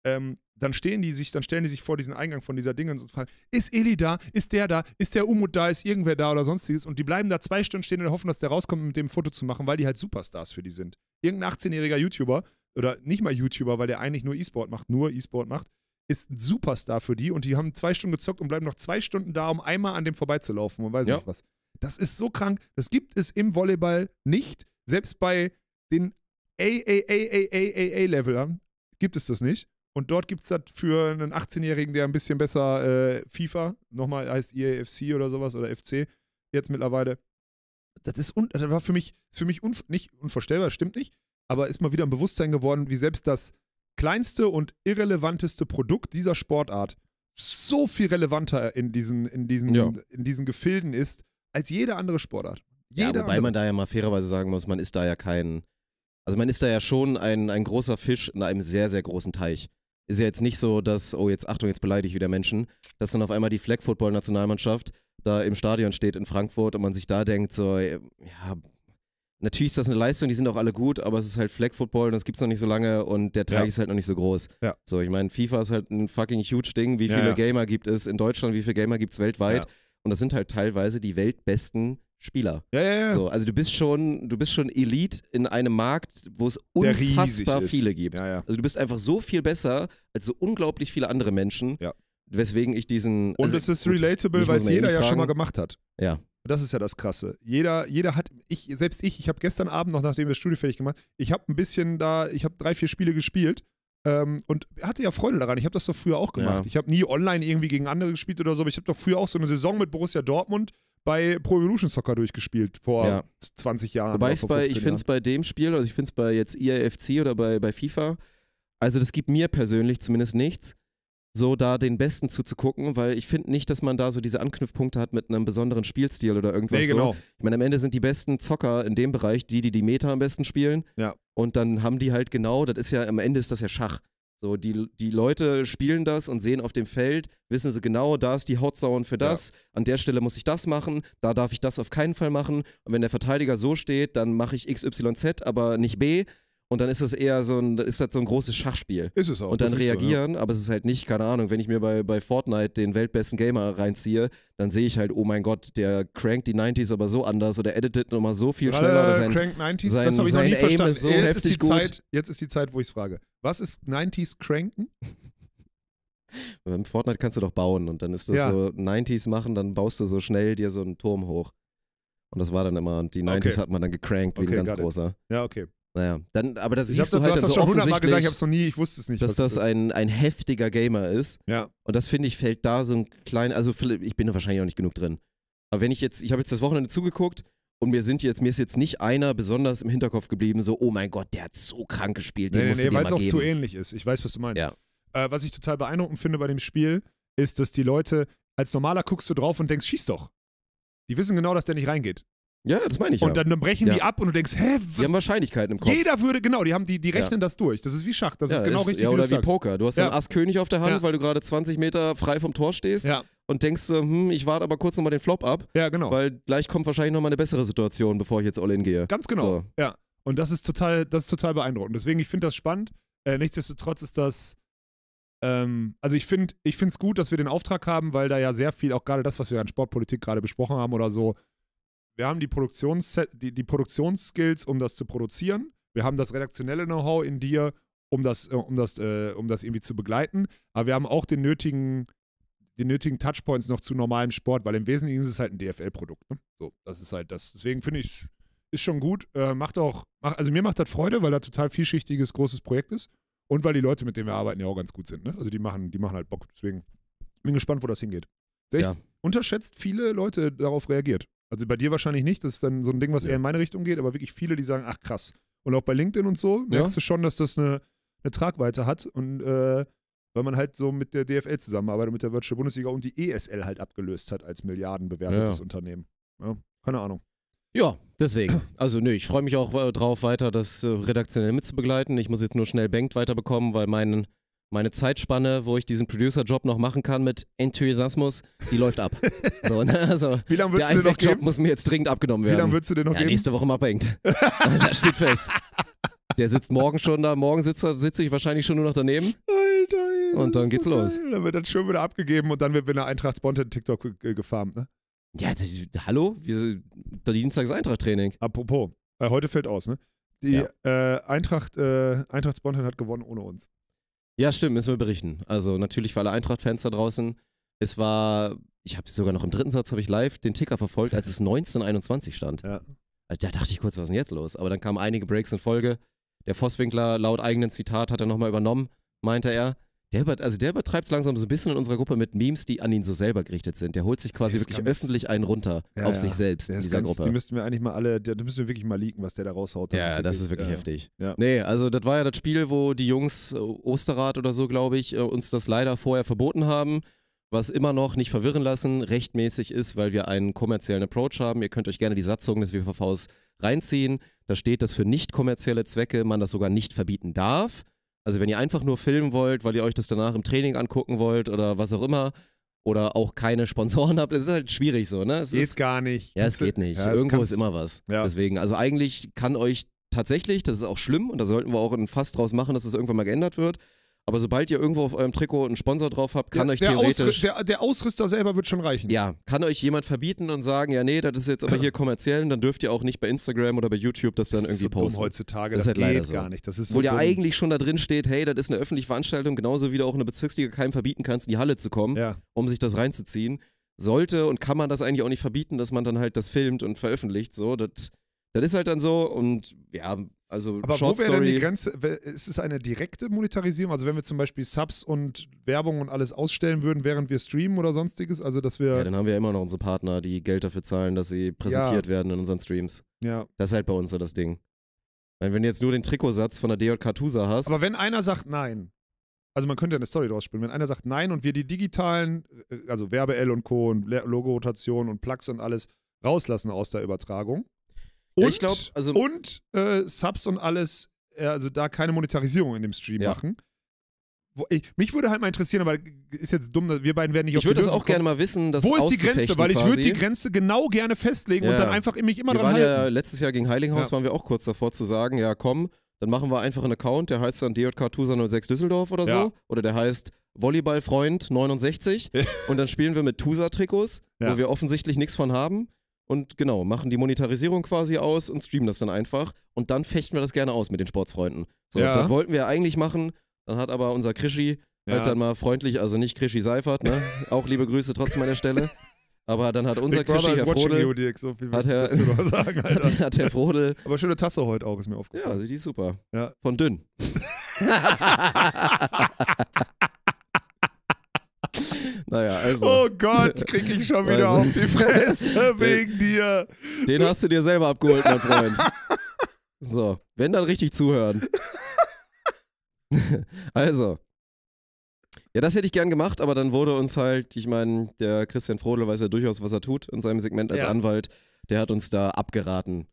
Ähm, dann stehen die sich, dann stellen die sich vor diesen Eingang von dieser Dinge und fragen, ist Eli da? Ist der da? Ist der Umut da? Ist irgendwer da oder sonstiges? Und die bleiben da zwei Stunden stehen und hoffen, dass der rauskommt, mit dem Foto zu machen, weil die halt Superstars für die sind. Irgendein 18-jähriger YouTuber oder nicht mal YouTuber, weil der eigentlich nur E-Sport macht, nur E-Sport macht, ist ein Superstar für die und die haben zwei Stunden gezockt und bleiben noch zwei Stunden da, um einmal an dem vorbeizulaufen und weiß Ja. nicht was. Das ist so krank. Das gibt es im Volleyball nicht. Selbst bei den AAAAAA-Levelern gibt es das nicht. Und dort gibt es das für einen 18-Jährigen, der ein bisschen besser äh, FIFA, nochmal heißt EAFC oder sowas oder FC jetzt mittlerweile. Das ist un das war für mich, ist für mich unv nicht unvorstellbar, stimmt nicht, aber ist mal wieder ein Bewusstsein geworden, wie selbst das kleinste und irrelevanteste Produkt dieser Sportart so viel relevanter in diesen, in diesen, Ja. in diesen Gefilden ist, als jede andere Sportart. Ja, Jede wobei andere. man da ja mal fairerweise sagen muss, man ist da ja kein. Also man ist da ja schon ein, ein großer Fisch in einem sehr, sehr großen Teich. Ist ja jetzt nicht so, dass, oh jetzt Achtung, jetzt beleidige ich wieder Menschen, dass dann auf einmal die Flag Football Nationalmannschaft da im Stadion steht in Frankfurt und man sich da denkt, so, ja, natürlich ist das eine Leistung, die sind auch alle gut, aber es ist halt Flag Football und das gibt's noch nicht so lange und der Teich Ja. ist halt noch nicht so groß. Ja. So, ich meine, FIFA ist halt ein fucking huge Ding. Wie viele ja. Gamer gibt es in Deutschland, wie viele Gamer gibt es weltweit? Und das sind halt teilweise die weltbesten Spieler. ja, ja, ja. So, also du bist schon, du bist schon Elite in einem Markt, wo es unfassbar viele gibt. Ja, ja. Also du bist einfach so viel besser als so unglaublich viele andere Menschen. Ja. Weswegen ich diesen. Und also, es ist relatable, weil es jeder ja schon mal gemacht hat. Ja. Das ist ja das Krasse. Jeder, jeder hat, ich, selbst ich, ich habe gestern Abend noch, nachdem wir das Studio fertig gemacht, ich habe ein bisschen da, ich habe drei, vier Spiele gespielt ähm, und hatte ja Freude daran. Ich habe das doch früher auch gemacht. Ja. Ich habe nie online irgendwie gegen andere gespielt oder so, aber ich habe doch früher auch so eine Saison mit Borussia Dortmund bei Pro Evolution Soccer durchgespielt vor Ja. 20 Jahren. Wobei bei, 15 ich finde es bei dem Spiel, also ich finde es bei jetzt EAFC oder bei, bei FIFA, also das gibt mir persönlich zumindest nichts, so da den Besten zuzugucken, weil ich finde nicht, dass man da so diese Anknüpfpunkte hat mit einem besonderen Spielstil oder irgendwas Nee, so. genau. Ich meine, am Ende sind die besten Zocker in dem Bereich die, die die Meta am besten spielen. Ja. Und dann haben die halt genau, das ist ja, am Ende ist das ja Schach. So, die, die Leute spielen das und sehen auf dem Feld, wissen sie genau, da ist die Hotzone für das, an der Stelle muss ich das machen, da darf ich das auf keinen Fall machen. Und wenn der Verteidiger so steht, dann mache ich XYZ, aber nicht B. Und dann ist das eher so ein, ist das so ein großes Schachspiel. Ist es auch. Und dann ist so, reagieren, aber es ist halt nicht, keine Ahnung, wenn ich mir bei, bei Fortnite den weltbesten Gamer reinziehe, dann sehe ich halt, oh mein Gott, der crankt die 90s aber so anders oder editet nochmal so viel Ja. schneller. Oder sein, Crank 90s, sein- das habe ich noch nie Aim verstanden. ist so jetzt, ist die gut. Zeit, jetzt ist die Zeit, wo ich es frage. Was ist 90s Cranken? beim Fortnite kannst du doch bauen und dann ist das Ja. so 90s machen, dann baust du so schnell dir so einen Turm hoch. Und das war dann immer, und die 90s Okay. hat man dann gecrankt wie Okay, ein ganz got it. großer. Ja, okay. Naja, dann, aber das Ich hab, siehst du das- halt du hast dann das so schon hundertmal gesagt, ich habe es noch nie, ich wusste es nicht. dass das ist. ein, ein heftiger Gamer ist. Ja, Und das finde ich, fällt da so ein klein, also ich bin da wahrscheinlich auch nicht genug drin. Aber wenn ich jetzt, ich habe jetzt das Wochenende zugeguckt und mir sind jetzt, mir ist jetzt nicht einer besonders im Hinterkopf geblieben, so, oh mein Gott, der hat so krank gespielt, den nee, nee, nee, du weil es auch geben. zu ähnlich ist. Ich weiß, was du meinst. Ja. Äh, was ich total beeindruckend finde bei dem Spiel, ist, dass die Leute, als normaler guckst du drauf und denkst, schieß doch. Die wissen genau, dass der nicht reingeht. Ja, das meine ich Und ja. dann brechen Ja. die ab und du denkst, hä, Die haben Wahrscheinlichkeiten im Kopf. jeder würde, genau, die haben, die, die Ja. rechnen das durch. Das ist wie Schach, das ja, ist genau ist, richtig, ja, wie oder du wie sagst. Poker. Du hast Ja. dann Ass König auf der Hand, Ja. weil du gerade 20 Meter frei vom Tor stehst Ja, und denkst, hm, ich warte aber kurz nochmal den Flop ab, ja, genau. weil gleich kommt wahrscheinlich nochmal eine bessere Situation, bevor ich jetzt all in gehe. Ganz genau. So. Ja. Und das ist total, das ist total beeindruckend. Deswegen, ich finde das spannend. Äh, nichtsdestotrotz ist das, ähm, also ich finde ich es gut, dass wir den Auftrag haben, weil da ja sehr viel, auch gerade das, was wir an Sportpolitik gerade besprochen haben oder so, wir haben die, Produktions die, die Produktionsskills, um das zu produzieren. Wir haben das redaktionelle Know-how in dir, um das, äh, um, das, äh, um das irgendwie zu begleiten. Aber wir haben auch den nötigen, die nötigen Touchpoints noch zu normalem Sport, weil im Wesentlichen ist es halt ein DFL-Produkt. Ne? So, das ist halt das. Deswegen finde ich es ist schon gut. Äh, macht auch, mach, also mir macht das Freude, weil das total vielschichtiges, großes Projekt ist. Und weil die Leute, mit denen wir arbeiten, ja auch ganz gut sind. Ne? Also die machen, die machen halt Bock. Deswegen bin gespannt, wo das hingeht. Echt Ja. unterschätzt viele Leute darauf reagiert. Also bei dir wahrscheinlich nicht, das ist dann so ein Ding, was Ja. eher in meine Richtung geht, aber wirklich viele, die sagen, ach krass. Und auch bei LinkedIn und so merkst du schon, dass das eine, eine Tragweite hat und äh, weil man halt so mit der DFL zusammenarbeitet, mit der Virtual Bundesliga und die ESL halt abgelöst hat als milliardenbewertetes Ja. Unternehmen. Ja, keine Ahnung. Ja, deswegen. Also nö, ich freue mich auch äh, drauf, weiter das äh, redaktionell mitzubegleiten. Ich muss jetzt nur schnell Bankt weiterbekommen, weil mein, meine Zeitspanne, wo ich diesen Producer-Job noch machen kann mit Enthusiasmus, die läuft ab. so, ne? Also Wie lange der würdest du dir noch geben? muss mir jetzt dringend abgenommen Wie lange werden. würdest du dir noch Ja, geben? nächste Woche mal Bankt. das steht fest. Der sitzt morgen schon da, morgen sitze sitz ich wahrscheinlich schon nur noch daneben. Alter, ey, Und dann geht's so los. Dann wird das schon wieder abgegeben und dann wird wieder Eintracht Spontan TikTok äh, gefarmt, ne? Ja, hallo? Wir, der Dienstag ist Eintracht-Training. Apropos, äh, heute fällt aus, ne? Die Ja. äh, Eintracht, äh, Eintracht Spontan hat gewonnen ohne uns. Ja, stimmt, müssen wir berichten. Also natürlich für alle Eintracht-Fans da draußen. Es war, ich habe sogar noch im dritten Satz habe ich live den Ticker verfolgt, als es 1921 stand. Ja. Also da dachte ich kurz, was ist denn jetzt los? Aber dann kamen einige Breaks in Folge. Der Vosswinkler, laut eigenen Zitat, hat er nochmal übernommen, meinte er. Der, über, also der übertreibt es langsam so ein bisschen in unserer Gruppe mit Memes, die an ihn so selber gerichtet sind. Der holt sich quasi ist wirklich ganz- öffentlich einen runter Ja, auf sich selbst in ist dieser ganz, Gruppe. Die müssten wir eigentlich mal alle, da müssen wir wirklich mal leaken, was der da raushaut. ja, das ist wirklich äh, heftig. ja. Nee, also das war ja das Spiel, wo die Jungs, äh, Osterrad oder so, glaube ich, äh, uns das leider vorher verboten haben. was immer noch nicht verwirren lassen, rechtmäßig ist, weil wir einen kommerziellen Approach haben. Ihr könnt euch gerne die Satzung des WVVs reinziehen. Da steht, dass für nicht kommerzielle Zwecke man das sogar nicht verbieten darf. Also wenn ihr einfach nur filmen wollt, weil ihr euch das danach im Training angucken wollt oder was auch immer, oder auch keine Sponsoren habt, das ist halt schwierig so, ne? Es Geht ist, gar nicht. ja, es geht nicht. Ja, Irgendwo ist immer was. Ja. Deswegen, also eigentlich kann euch tatsächlich, das ist auch schlimm und da sollten wir auch ein Fass draus machen, dass das irgendwann mal geändert wird. Aber sobald ihr irgendwo auf eurem Trikot einen Sponsor drauf habt, kann der, euch der, theoretisch. Ausrü- der, der Ausrüster selber wird schon reichen. ja, kann euch jemand verbieten und sagen, ja, nee, das ist jetzt aber hier kommerziell und dann dürft ihr auch nicht bei Instagram oder bei YouTube das dann das ist irgendwie so posten. heutzutage. Das Das, ist halt leider geht so. gar nicht. Das ist so Obwohl ja eigentlich schon da drin steht, hey, das ist eine öffentliche Veranstaltung, genauso wie du auch in eine Bezirksliga keinem verbieten kannst, in die Halle zu kommen, Ja. um sich das reinzuziehen. Sollte und kann man das eigentlich auch nicht verbieten, dass man dann halt das filmt und veröffentlicht. So, das, das ist halt dann so und ja, also Aber Short wo wäre denn die Grenze? Ist es eine direkte Monetarisierung? Also wenn wir zum Beispiel Subs und Werbung und alles ausstellen würden, während wir streamen oder sonstiges? Also dass Ja, wir, dann haben wir ja immer noch unsere Partner, die Geld dafür zahlen, dass sie präsentiert werden in unseren Streams. ja. Das ist halt bei uns so das Ding. Weil wenn du jetzt nur den Trikotsatz von der DJK Tusa hast, Aber wenn einer sagt nein, also man könnte ja eine Story draus spielen, wenn einer sagt nein und wir die digitalen, äh, also Werbe-L und Co. und Logo-Rotation und Plugs und alles rauslassen aus der Übertragung. Und, Ja, ich glaub, also- und äh, Subs und alles, äh, also da keine Monetarisierung in dem Stream Ja. machen. Wo, ich, mich würde halt mal interessieren, aber ist jetzt dumm, wir beiden werden nicht auf ich würde das auch gerne kommen. mal wissen, das Wo ist die Grenze? Weil ich würde die Grenze genau gerne festlegen und Ja. dann einfach mich immer wir dran waren ja halten. letztes Jahr gegen Heilinghaus, Ja. waren wir auch kurz davor zu sagen, ja komm, dann machen wir einfach einen Account, der heißt dann DJK Tusa 06 Düsseldorf oder so. Ja. Oder der heißt Volleyballfreund 69. Ja. und dann spielen wir mit Tusa-Trikots, Ja. wo wir offensichtlich nichts von haben. Und genau, machen die Monetarisierung quasi aus und streamen das dann einfach. Und dann fechten wir das gerne aus mit den Sportsfreunden. So, Ja. das wollten wir eigentlich machen. Dann hat aber unser Krischi Ja. halt dann mal freundlich, also nicht Krischi Seifert, ne? auch liebe Grüße trotzdem an der Stelle. Aber dann hat unser Big Krischi, is Herr watching you, Frodel, Dirk. So viel Hat er- noch sagen, hat, hat Herr Frodel Aber schöne Tasse heute auch, ist mir Ja, aufgefallen. die ist super. Ja. Von dünn. naja, also, Oh Gott, krieg ich schon wieder Also- auf die Fresse wegen dir. den hast du dir selber abgeholt, mein Freund. So, wenn dann richtig zuhören. also. Ja, das hätte ich gern gemacht, aber dann wurde uns halt, ich meine, der Christian Frodel weiß ja durchaus, was er tut in seinem Segment als Ja. Anwalt. Der hat uns da abgeraten,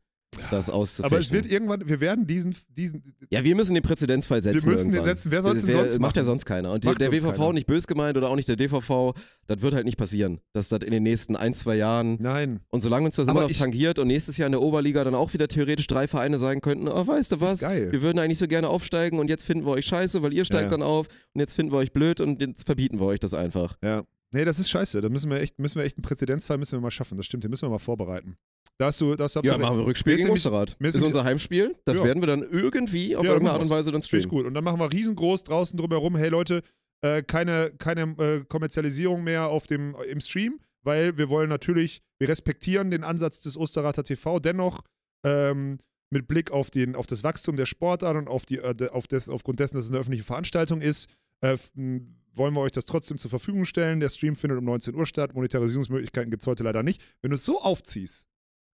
das auszufechten. Aber es wird irgendwann, wir werden diesen, diesen ja, wir müssen den Präzedenzfall setzen. wir müssen den irgendwann. setzen. Wer soll es denn sonst Macht ja machen? sonst keiner. Und Macht der WVV keiner. nicht bös gemeint oder auch nicht der DVV, das wird halt nicht passieren. Dass das in den nächsten ein, zwei Jahren. Nein. Und solange uns das Aber immer noch tangiert und nächstes Jahr in der Oberliga dann auch wieder theoretisch drei Vereine sagen könnten, oh, weißt du was, geil. wir würden eigentlich so gerne aufsteigen und jetzt finden wir euch scheiße, weil ihr steigt Ja. dann auf und jetzt finden wir euch blöd und jetzt verbieten wir euch das einfach. Ja. Nee, das ist scheiße. Da müssen wir echt, müssen wir echt einen Präzedenzfall müssen wir mal schaffen. Das stimmt, den müssen wir mal vorbereiten. Da hast du, das Ja, machen wir Rückspiel ist gegen mir ist ist unser Heimspiel. Das Ja. werden wir dann irgendwie auf Ja, irgendeine Art und. Weise dann streamen. gut. Und dann machen wir riesengroß draußen drumherum, hey Leute, äh, keine, keine äh, Kommerzialisierung mehr auf dem, im Stream, weil wir wollen natürlich, wir respektieren den Ansatz des Osterrater TV, dennoch ähm, mit Blick auf, den, auf das Wachstum der Sportart und auf die, äh, auf des, aufgrund dessen, dass es eine öffentliche Veranstaltung ist, äh, wollen wir euch das trotzdem zur Verfügung stellen. Der Stream findet um 19 Uhr statt. Monetarisierungsmöglichkeiten gibt es heute leider nicht. Wenn du es so aufziehst,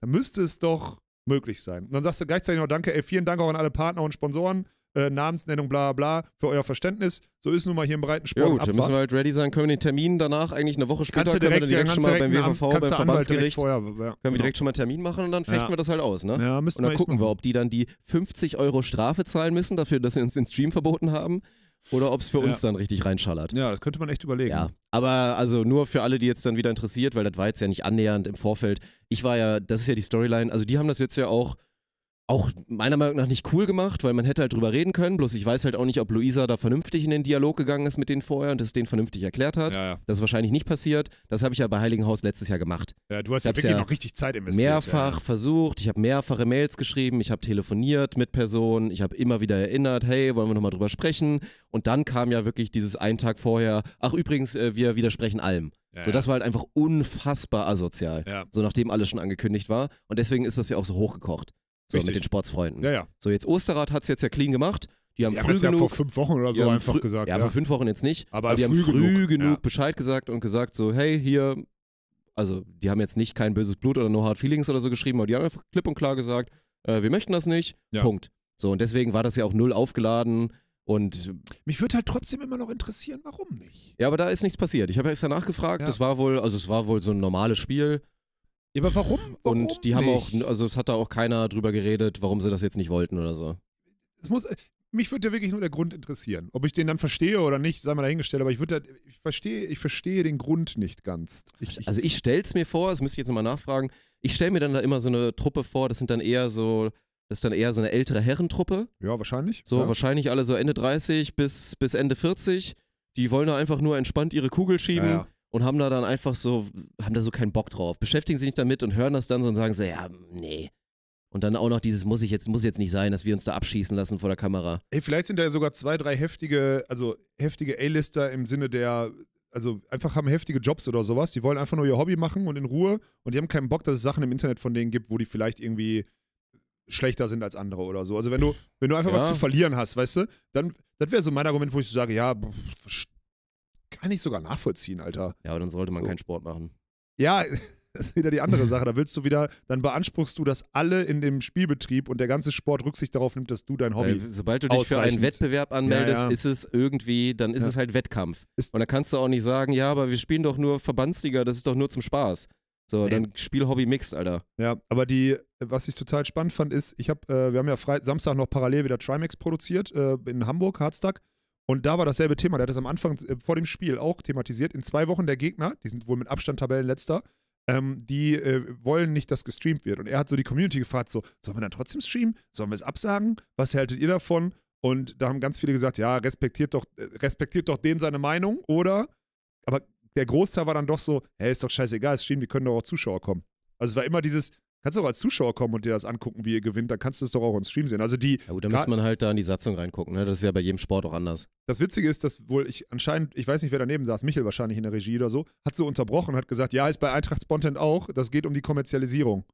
dann müsste es doch möglich sein. Und dann sagst du gleichzeitig noch Danke, ey, vielen Dank auch an alle Partner und Sponsoren, äh, Namensnennung, bla bla, für euer Verständnis. So ist nun mal hier im breiten Ja Sport. gut, dann müssen wir halt ready sein. Können wir den Termin danach eigentlich eine Woche später können wir direkt, ja, schon mal beim WVV, beim Verbandsgericht, vorher. Ja, können wir direkt schon mal einen Termin machen und dann fechten Ja. wir das halt aus, ne? Ja, müssten Und dann echt gucken wir, ob die dann die 50 Euro Strafe zahlen müssen dafür, dass sie uns den Stream verboten haben oder ob es für Ja. uns dann richtig reinschallert. Ja, das könnte man echt überlegen. Ja, aber also nur für alle, die jetzt dann wieder interessiert, weil das war jetzt ja nicht annähernd im Vorfeld. Ich war ja, das ist ja die Storyline, also die haben das jetzt ja auch, auch meiner Meinung nach nicht cool gemacht, weil man hätte halt drüber reden können, bloß ich weiß halt auch nicht, ob Luisa da vernünftig in den Dialog gegangen ist mit denen vorher und es denen vernünftig erklärt hat. Ja, ja. Das ist wahrscheinlich nicht passiert. Das habe ich ja bei Heiligenhaus letztes Jahr gemacht. ja du hast Ich ja wirklich ja noch richtig Zeit investiert. Mehrfach versucht, ich habe mehrfache Mails geschrieben, ich habe telefoniert mit Personen, ich habe immer wieder erinnert, hey, wollen wir nochmal drüber sprechen? Und dann kam ja wirklich dieses einen Tag vorher, ach übrigens, äh, wir widersprechen allem. Ja, So, das war halt einfach unfassbar asozial. Ja. So, nachdem alles schon angekündigt war. Und deswegen ist das ja auch so hochgekocht. So, Richtig. mit den Sportsfreunden. Ja, ja. So, jetzt Osterrad hat es jetzt ja clean gemacht. Die haben haben früh das ja genug. vor fünf Wochen oder so einfach früh, gesagt. Ja, Ja, vor fünf Wochen jetzt nicht. Aber die haben früh früh genug, genug, ja. Bescheid gesagt und gesagt, so, hey, hier. Also, die haben jetzt nicht kein böses Blut oder no hard feelings oder so geschrieben, aber die haben einfach klipp und klar gesagt, äh, wir möchten das nicht. Ja. Punkt. So, und deswegen war das ja auch null aufgeladen. Und Mich würde halt trotzdem immer noch interessieren, warum nicht? ja, aber da ist nichts passiert. Ich habe extra nachgefragt. Ja. Das war wohl, also es war wohl so ein normales Spiel. Ja, aber warum? warum Und die haben nicht? auch, also es hat da auch keiner drüber geredet, warum sie das jetzt nicht wollten oder so. es muss, mich würde ja wirklich nur der Grund interessieren. Ob ich den dann verstehe oder nicht, sei mal dahingestellt, aber ich würde, da- ich verstehe, ich verstehe den Grund nicht ganz. Ich, ich, Also ich stell's mir vor, das müsste ich jetzt nochmal nachfragen. Ich stelle mir dann da immer so eine Truppe vor, das sind dann eher so, das ist dann eher so eine ältere Herrentruppe. ja, wahrscheinlich. So ja. wahrscheinlich alle so Ende 30 bis, bis Ende 40. Die wollen da einfach nur entspannt ihre Kugel schieben Ja, ja. Und haben da dann einfach so, haben da so keinen Bock drauf. Beschäftigen sich nicht damit und hören das dann so und sagen so, ja, nee. Und dann auch noch dieses muss ich jetzt, muss jetzt nicht sein, dass wir uns da abschießen lassen vor der Kamera. Ey, vielleicht sind da ja sogar zwei, drei heftige, also heftige A-Lister im Sinne der, also einfach haben heftige Jobs oder sowas. Die wollen einfach nur ihr Hobby machen und in Ruhe und die haben keinen Bock, dass es Sachen im Internet von denen gibt, wo die vielleicht irgendwie schlechter sind als andere oder so. Also wenn du, wenn du einfach was Ja. zu verlieren hast, weißt du, dann, das wäre so mein Argument, wo ich so sage, ja, pff, kann ich sogar nachvollziehen, Alter. Ja, aber dann sollte man So. keinen Sport machen. Ja, das ist wieder die andere Sache. Da willst du wieder, dann beanspruchst du, dass alle in dem Spielbetrieb und der ganze Sport Rücksicht darauf nimmt, dass du dein Hobby. Weil sobald du dich für einen. Wettbewerb anmeldest, Ja, ja. ist es irgendwie, dann ist Ja. es halt Wettkampf. Ist- und da kannst du auch nicht sagen, ja, aber wir spielen doch nur Verbandsliga, das ist doch nur zum Spaß. So, Nee. dann spiel Hobby mixed, Alter. Ja, aber die, was ich total spannend fand, ist, ich habe, äh, wir haben ja Freit Samstag noch parallel wieder Trimax produziert äh, in Hamburg, Harztag. Und da war dasselbe Thema. Der hat das am Anfang äh, vor dem Spiel auch thematisiert. In zwei Wochen der Gegner, die sind wohl mit Abstand Tabellenletzter, ähm, die äh, wollen nicht, dass gestreamt wird. Und er hat so die Community gefragt: so, sollen wir dann trotzdem streamen? Sollen wir es absagen? Was haltet ihr davon? Und da haben ganz viele gesagt, ja, respektiert doch, äh, respektiert doch den seine Meinung, oder? Aber der Großteil war dann doch so, hey, ist doch scheißegal, es streamen, die können doch auch Zuschauer kommen. Also es war immer dieses, kannst du auch als Zuschauer kommen und dir das angucken, wie ihr gewinnt, dann kannst du es doch auch im Stream sehen. Also die, Ja gut, da muss man halt da in die Satzung reingucken, ne? Das ist ja bei jedem Sport auch anders. das Witzige ist, dass wohl ich anscheinend, ich weiß nicht, wer daneben saß, Michel wahrscheinlich in der Regie oder so, hat so unterbrochen und hat gesagt, ja, ist bei Eintracht Spontent auch, das geht um die Kommerzialisierung.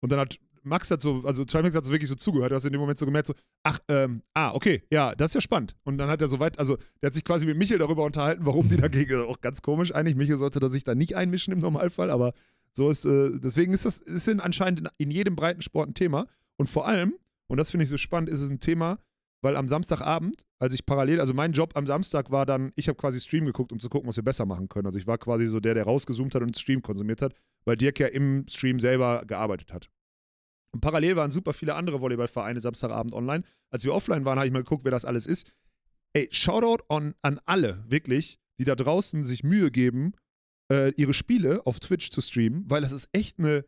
Und dann hat Max hat so, also Trimax hat so wirklich so zugehört, du hast in dem Moment so gemerkt, so, ach, ähm, ah, okay, ja, das ist ja spannend. Und dann hat er so weit, also der hat sich quasi mit Michel darüber unterhalten, warum die dagegen, also auch ganz komisch eigentlich, Michel sollte sich da nicht einmischen im Normalfall, aber so ist, äh, deswegen ist das, ist in anscheinend in, in jedem Breitensport ein Thema. Und vor allem, und das finde ich so spannend, ist es ein Thema, weil am Samstagabend, als ich parallel, also mein Job am Samstag war dann, ich habe quasi Stream geguckt, um zu gucken, was wir besser machen können. Also ich war quasi so der, der rausgezoomt hat und Stream konsumiert hat, weil Dirk ja im Stream selber gearbeitet hat. Und parallel waren super viele andere Volleyballvereine Samstagabend online. Als wir offline waren, habe ich mal geguckt, wer das alles ist. Ey, Shoutout on, an alle, wirklich, die da draußen sich Mühe geben, äh, ihre Spiele auf Twitch zu streamen, weil das ist echt eine,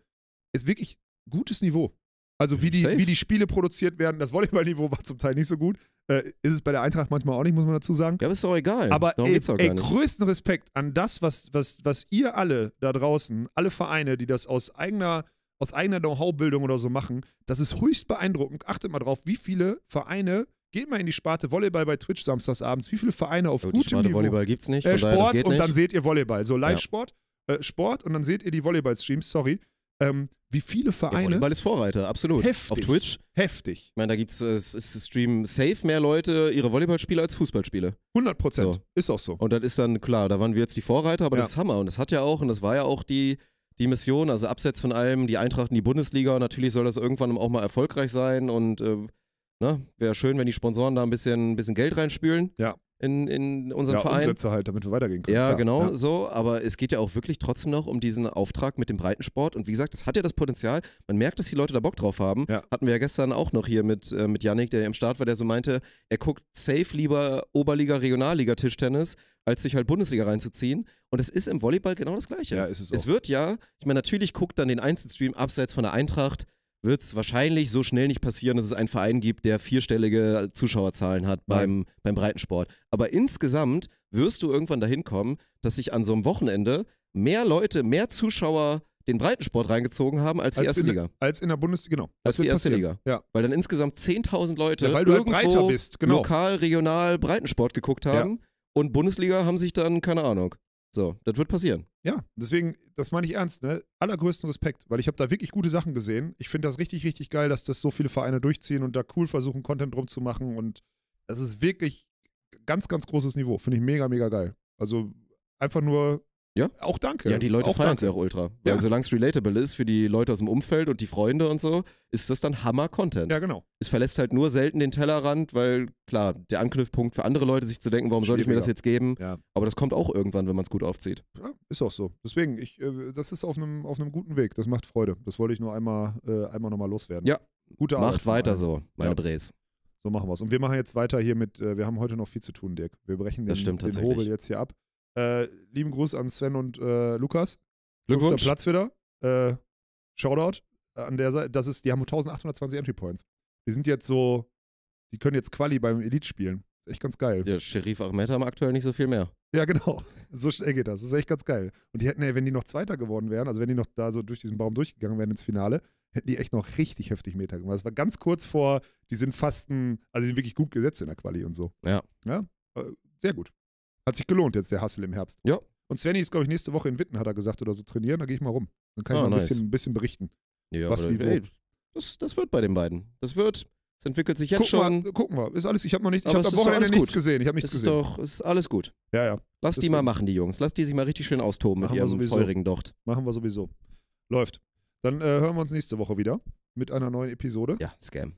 ist wirklich gutes Niveau. Also wie die, Safe. wie die Spiele produziert werden, das Volleyballniveau war zum Teil nicht so gut. Äh, ist es bei der Eintracht manchmal auch nicht, muss man dazu sagen. Ja, aber ist doch egal. Aber Darum ey, ey größten Respekt an das, was, was, was ihr alle da draußen, alle Vereine, die das aus eigener, aus eigener Know-how-Bildung oder so machen, das ist höchst beeindruckend. Achtet mal drauf, wie viele Vereine, geht mal in die Sparte Volleyball bei Twitch samstagsabends, wie viele Vereine auf So, die gutem Sparte Niveau Volleyball gibt's nicht, äh, Sport und nicht. dann seht ihr Volleyball. So Live-Sport, äh, Sport und dann seht ihr die Volleyball-Streams, sorry. Ähm, wie viele ja, Vereine. Volleyball ist Vorreiter, absolut. Heftig. Auf Twitch, Heftig. ich meine, da gibt's, äh, streamen safe mehr Leute ihre Volleyballspiele als Fußballspiele. 100 Prozent. So. Ist auch so. Und das ist dann, klar, da waren wir jetzt die Vorreiter, aber Ja. das ist Hammer. Und das hat ja auch, und das war ja auch die, die Mission, also abseits von allem, die Eintracht in die Bundesliga. Natürlich soll das irgendwann auch mal erfolgreich sein und äh, ne, wäre schön, wenn die Sponsoren da ein bisschen, ein bisschen Geld reinspülen Ja. In, in unseren ja, Verein. Umsätze halt, damit wir weitergehen können. Ja, Klar. genau Ja. so. Aber es geht ja auch wirklich trotzdem noch um diesen Auftrag mit dem Breitensport. Und wie gesagt, das hat ja das Potenzial. Man merkt, dass die Leute da Bock drauf haben. Ja. Hatten wir ja gestern auch noch hier mit, äh, mit Yannick, der im Start war, der so meinte, er guckt safe lieber Oberliga, Regionalliga Tischtennis, als sich halt Bundesliga reinzuziehen. Und das ist im Volleyball genau das Gleiche. Ja, ist es Es auch. wird ja, ich meine, natürlich guckt dann den Einzelstream abseits von der Eintracht, wird es wahrscheinlich so schnell nicht passieren, dass es einen Verein gibt, der vierstellige Zuschauerzahlen hat beim, beim Breitensport. Aber insgesamt wirst du irgendwann dahin kommen, dass sich an so einem Wochenende mehr Leute, mehr Zuschauer den Breitensport reingezogen haben als die erste in, Liga. Als in der Bundesliga, genau. Als die erste passieren. Liga. Ja. Weil dann insgesamt 10.000 Leute Ja, weil du halt irgendwo breiter bist, genau. lokal, regional Breitensport geguckt haben und Bundesliga haben sich dann, keine Ahnung. So, das wird passieren. Ja, deswegen, das meine ich ernst, ne? Allergrößten Respekt, weil ich habe da wirklich gute Sachen gesehen. Ich finde das richtig, richtig geil, dass das so viele Vereine durchziehen und da cool versuchen, Content drum zu machen. Und das ist wirklich ganz, ganz großes Niveau. Finde ich mega, mega geil. Also einfach nur Ja. Auch danke. Ja, die Leute feiern es ja auch ultra. Ja. Weil solange es relatable ist für die Leute aus dem Umfeld und die Freunde und so, ist das dann Hammer-Content. Ja, genau. Es verlässt halt nur selten den Tellerrand, weil klar, der Anknüpfpunkt für andere Leute, sich zu denken, warum sollte ich mir das jetzt geben? Ja. Aber das kommt auch irgendwann, wenn man es gut aufzieht. Ja, ist auch so. Deswegen, ich, äh, das ist auf einem auf einem guten Weg. Das macht Freude. Das wollte ich nur einmal, äh, einmal nochmal loswerden. Ja. Gute Arbeit. Macht weiter so, meine Ja. Bres. So machen wir es. Und wir machen jetzt weiter hier mit, äh, wir haben heute noch viel zu tun, Dirk. Wir brechen den, Das stimmt den. Hobel jetzt hier ab. Äh, lieben Gruß an Sven und äh, Lukas. Glückwunsch. Platz wieder. Äh, Shoutout an der Seite. Das ist, die haben 1820 Entry Points. Die sind jetzt so, die können jetzt Quali beim Elite spielen. Ist echt ganz geil. Ja, Sheriff Ahmed haben aktuell nicht so viel mehr. Ja, genau. So schnell geht das. Das ist echt ganz geil. Und die hätten, ey, wenn die noch Zweiter geworden wären, also wenn die noch da so durch diesen Baum durchgegangen wären ins Finale, hätten die echt noch richtig heftig Meter gemacht. Das war ganz kurz vor, die sind fast ein, also die sind wirklich gut gesetzt in der Quali und so. Ja. Ja, äh, sehr gut. Hat sich gelohnt jetzt, der Hustle im Herbst. Ja. Und Svenny ist, glaube ich, nächste Woche in Witten, hat er gesagt, oder so trainieren. Da gehe ich mal rum. Dann kann ich Ah, mal ein nice. bisschen, ein bisschen berichten. Ja, Was, wie, ey, das, das wird bei den beiden. Das wird. Es entwickelt sich jetzt Gucken schon. wir, gucken wir. Ist alles, ich habe noch nicht, ich habe es am ist doch Wochenende alles nichts gut. gesehen. Ich habe Es nichts ist gesehen. doch, es ist alles gut. Ja, ja. Lass die Deswegen. mal machen, die Jungs. Lass die sich mal richtig schön austoben mit Machen wir ihrem sowieso. feurigen Docht. Machen wir sowieso. Läuft. Dann äh, hören wir uns nächste Woche wieder mit einer neuen Episode. Ja, Scam.